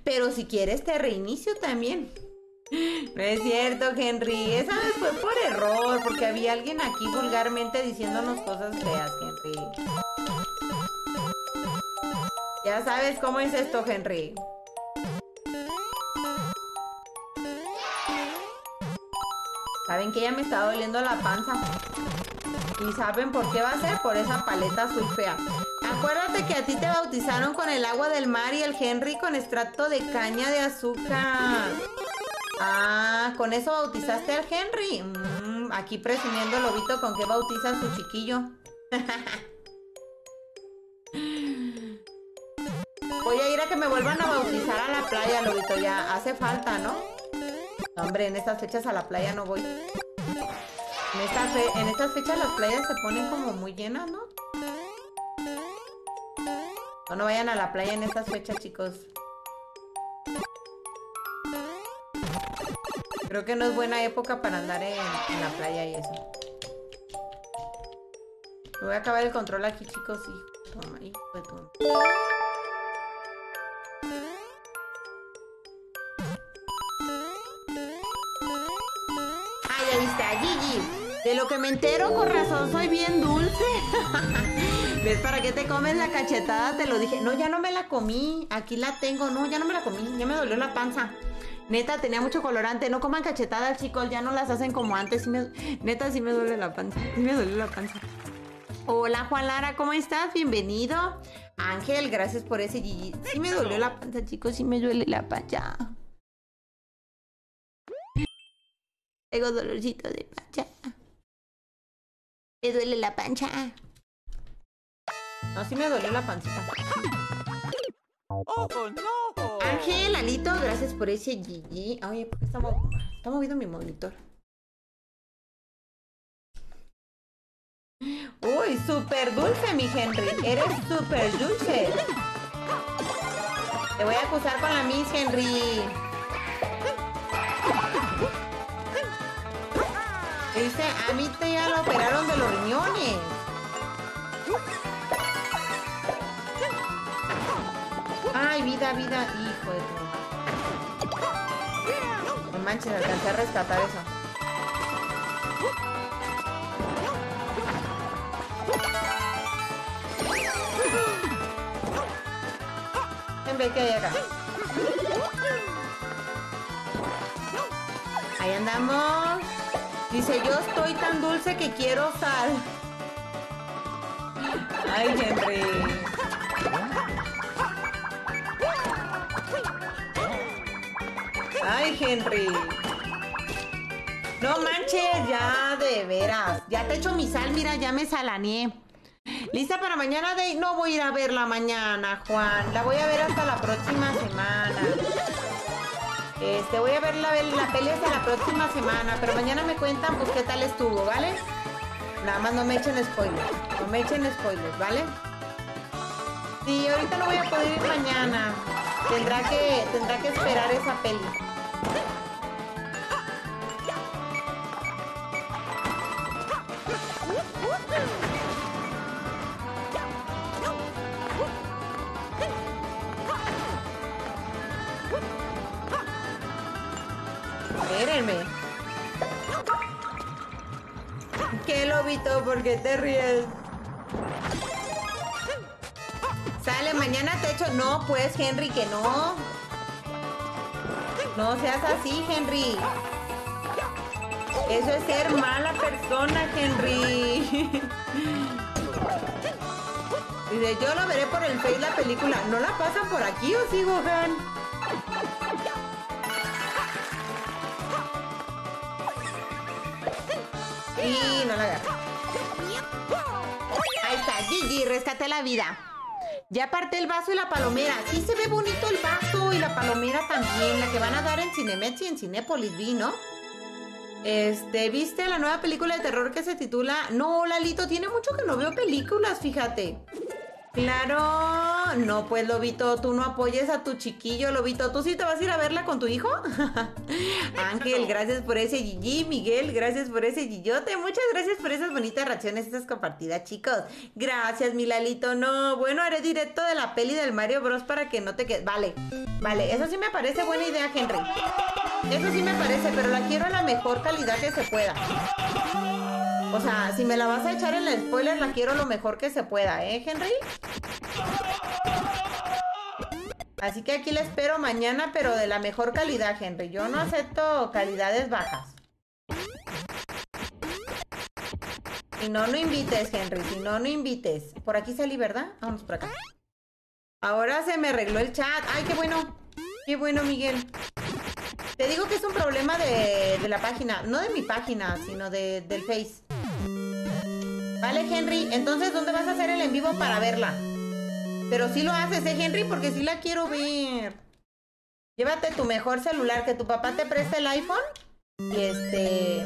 Pero si quieres te reinicio también. No es cierto, Henry. Esa vez fue por error, porque había alguien aquí vulgarmente diciéndonos cosas feas, Henry. Ya sabes cómo es esto, Henry. Saben que ya me está doliendo la panza. ¿Y saben por qué va a ser? Por esa paleta azul fea. Acuérdate que a ti te bautizaron con el agua del mar y el Henry con extracto de caña de azúcar. Ah, con eso bautizaste al Henry. Mm, aquí presumiendo el lobito con que bautiza a su chiquillo. Voy a ir a que me vuelvan a bautizar a la playa, lobito. Ya hace falta, ¿no? Hombre, en estas fechas a la playa no voy. En estas, fechas las playas se ponen como muy llenas, ¿no? No, vayan a la playa en estas fechas, chicos. Creo que no es buena época para andar en, la playa y eso. Me voy a acabar el control aquí, chicos. Toma, hijo de tu... Lo que me entero, con razón, soy bien dulce. ¿Ves para qué te comes la cachetada? Te lo dije. No, ya no me la comí. Aquí la tengo. No, ya no me la comí. Ya me dolió la panza. Neta, tenía mucho colorante. No coman cachetadas, chicos. Ya no las hacen como antes. Neta, sí me duele la panza. Sí me duele la panza. Hola, Juan Lara. ¿Cómo estás? Bienvenido. Ángel, gracias por ese Gigi. Sí me dolió la panza, chicos. Sí me duele la panza. Tengo dolorcito de panza. Me duele la pancha. No, sí me dolió la pancita. ¡Oh, no! Ángel, Alito, gracias por ese GG. Oye, ¿por qué está, está moviendo mi monitor? Uy, súper dulce, mi Henry. Eres súper dulce. Te voy a acusar con la Miss Henry. Dice, a mí te ya lo operaron de los riñones. Ay, vida, vida, hijo de tu. No manches, alcancé a rescatar eso. En vez que hay acá. Ahí andamos. Dice, yo estoy tan dulce que quiero sal. Ay, Henry. Ay, Henry. No manches, ya, de veras. Ya te echo mi sal, mira, ya me salaneé. ¿Lista para mañana, de No voy a ir a verla mañana, Juan. La voy a ver hasta la próxima semana. Este, voy a ver la, la peli hasta la próxima semana, pero mañana me cuentan pues qué tal estuvo, ¿vale? Nada más no me echen spoilers, no me echen spoilers, ¿vale? Sí, ahorita no voy a poder ir mañana. Tendrá que, tendrá que esperar esa peli. Espérenme. ¿Qué lobito? ¿Por qué te ríes? Sale, mañana te echo. No, pues, Henry, que no. No seas así, Henry. Eso es ser mala persona, Henry. Dice, yo lo veré por el Face la película. ¿No la pasan por aquí o sigo, Han? Rescate la vida. Ya parte el vaso y la palomera. Sí se ve bonito el vaso y la palomera también. La que van a dar en Cinemex y en Cinépolis, ¿vi, no? Este, ¿viste la nueva película de terror que se titula... No, Lalito, tiene mucho que no veo películas, fíjate. Claro, no pues Lobito, tú no apoyes a tu chiquillo, Lobito. ¿Tú sí te vas a ir a verla con tu hijo? Ángel, gracias por ese Gigi. Miguel, gracias por ese Gillote. Muchas gracias por esas bonitas reacciones, esas compartidas, chicos. Gracias, Milalito. No, bueno, haré directo de la peli del Mario Bros para que no te quedes. Vale, vale, eso sí me parece buena idea, Henry. Eso sí me parece, pero la quiero a la mejor calidad que se pueda. O sea, si me la vas a echar en el spoiler, la quiero lo mejor que se pueda, ¿eh, Henry? Así que aquí la espero mañana, pero de la mejor calidad, Henry. Yo no acepto calidades bajas. Si no, no invites, Henry. Si no, no invites. Por aquí salí, ¿verdad? Vamos por acá. Ahora se me arregló el chat. ¡Ay, qué bueno! ¡Qué bueno, Miguel! Te digo que es un problema de, de la página. No de mi página, sino de, del Face. Vale, Henry. Entonces, ¿dónde vas a hacer el en vivo para verla? Pero sí lo haces, ¿eh, Henry? Porque sí la quiero ver. Llévate tu mejor celular, que tu papá te preste el iPhone. Y este...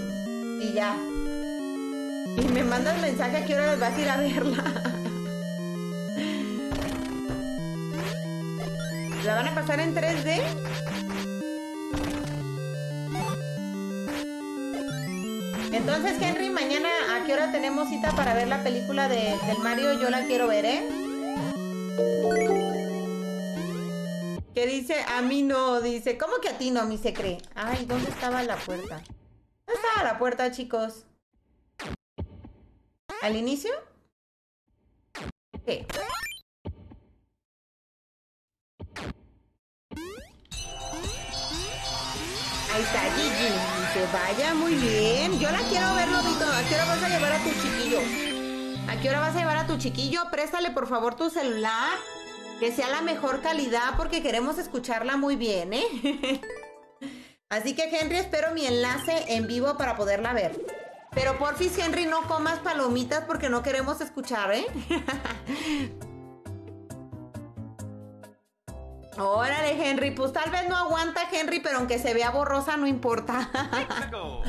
Y ya. Y me mandas mensaje a qué hora vas a ir a verla. ¿La van a pasar en 3D? Entonces, Henry, mañana a qué hora tenemos cita para ver la película de, del Mario? Yo la quiero ver, ¿eh? Que dice, a mí no, dice, ¿cómo que a ti no? A mí se cree. Ay, ¿dónde estaba la puerta? ¿Dónde estaba la puerta, chicos? ¿Al inicio? ¿Qué? Ahí está Gigi. Dice, vaya, muy bien. Yo la quiero ver, Lobito. ¿A qué hora vas a llevar a tu chiquillo? ¿A qué hora vas a llevar a tu chiquillo? Préstale, por favor, tu celular. Que sea la mejor calidad porque queremos escucharla muy bien, ¿eh? Así que, Henry, espero mi enlace en vivo para poderla ver. Pero porfis, Henry, no comas palomitas porque no queremos escuchar, ¿eh? Órale, Henry, pues tal vez no aguanta Henry, pero aunque se vea borrosa no importa.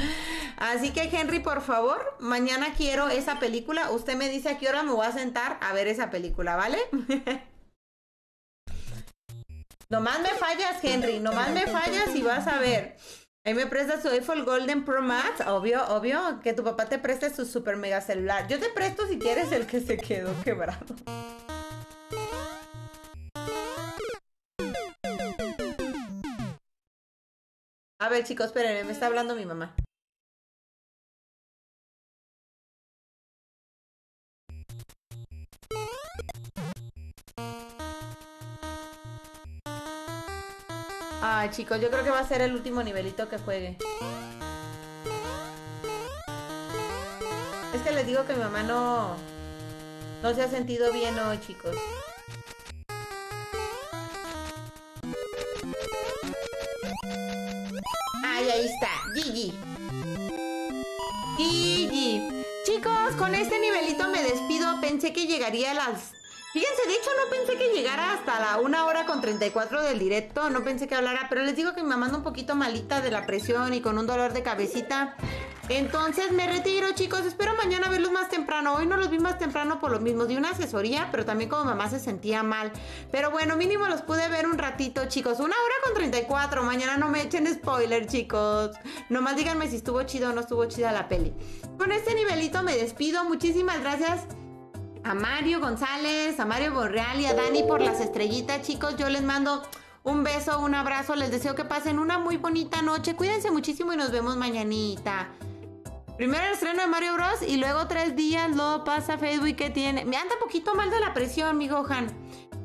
Así que Henry, por favor, mañana quiero esa película. Usted me dice a qué hora me voy a sentar a ver esa película, ¿vale? nomás me fallas, Henry, nomás me fallas y vas a ver. Ahí me prestas su iPhone Golden Pro Max, obvio, obvio, que tu papá te preste su super mega celular. Yo te presto si quieres el que se quedó quebrado. A ver, chicos, espérenme, me está hablando mi mamá. Ay, chicos, yo creo que va a ser el último nivelito que juegue. Es que les digo que mi mamá no... No se ha sentido bien hoy, chicos. Ay, ahí está. Gigi. Gigi. Chicos, con este nivelito me despido. Pensé que llegaría a las... Fíjense, de hecho no pensé que llegara hasta la 1 hora con 34 del directo. No pensé que hablara, pero les digo que mi mamá un poquito malita de la presión y con un dolor de cabecita. Entonces me retiro, chicos. Espero mañana verlos más temprano. Hoy no los vi más temprano por lo mismo. Di una asesoría, pero también como mamá se sentía mal. Pero bueno, mínimo los pude ver un ratito, chicos. Una hora con 34. Mañana no me echen spoiler, chicos. Nomás díganme si estuvo chido o no estuvo chida la peli. Con este nivelito me despido. Muchísimas gracias a Mario González, a Mario Borreal y a Dani por las estrellitas, chicos. Yo les mando un beso, un abrazo. Les deseo que pasen una muy bonita noche. Cuídense muchísimo y nos vemos mañanita. Primero el estreno de Mario Bros. y luego tres días lo pasa Facebook que tiene. Me anda un poquito mal de la presión, mi Gohan.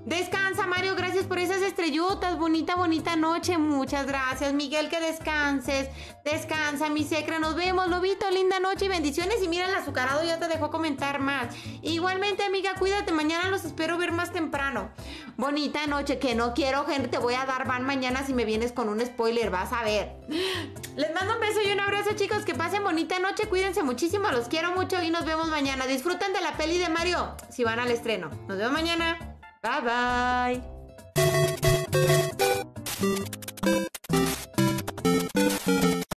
Descansa, Mario. Gracias por esas estrellotas. Bonita, bonita noche. Muchas gracias, Miguel. Que descanses. Descansa, mi secre. Nos vemos, Lobito. Linda noche y bendiciones. Y mira, el azucarado ya te dejó comentar más. Igualmente, amiga, cuídate. Mañana los espero ver más temprano. Bonita noche. Que no quiero, gente. Te voy a dar van mañana si me vienes con un spoiler. Vas a ver. Les mando un beso y un abrazo, chicos. Que pasen bonita noche. Cuídense muchísimo. Los quiero mucho y nos vemos mañana. Disfruten de la peli de Mario si van al estreno. Nos vemos mañana. Bye bye.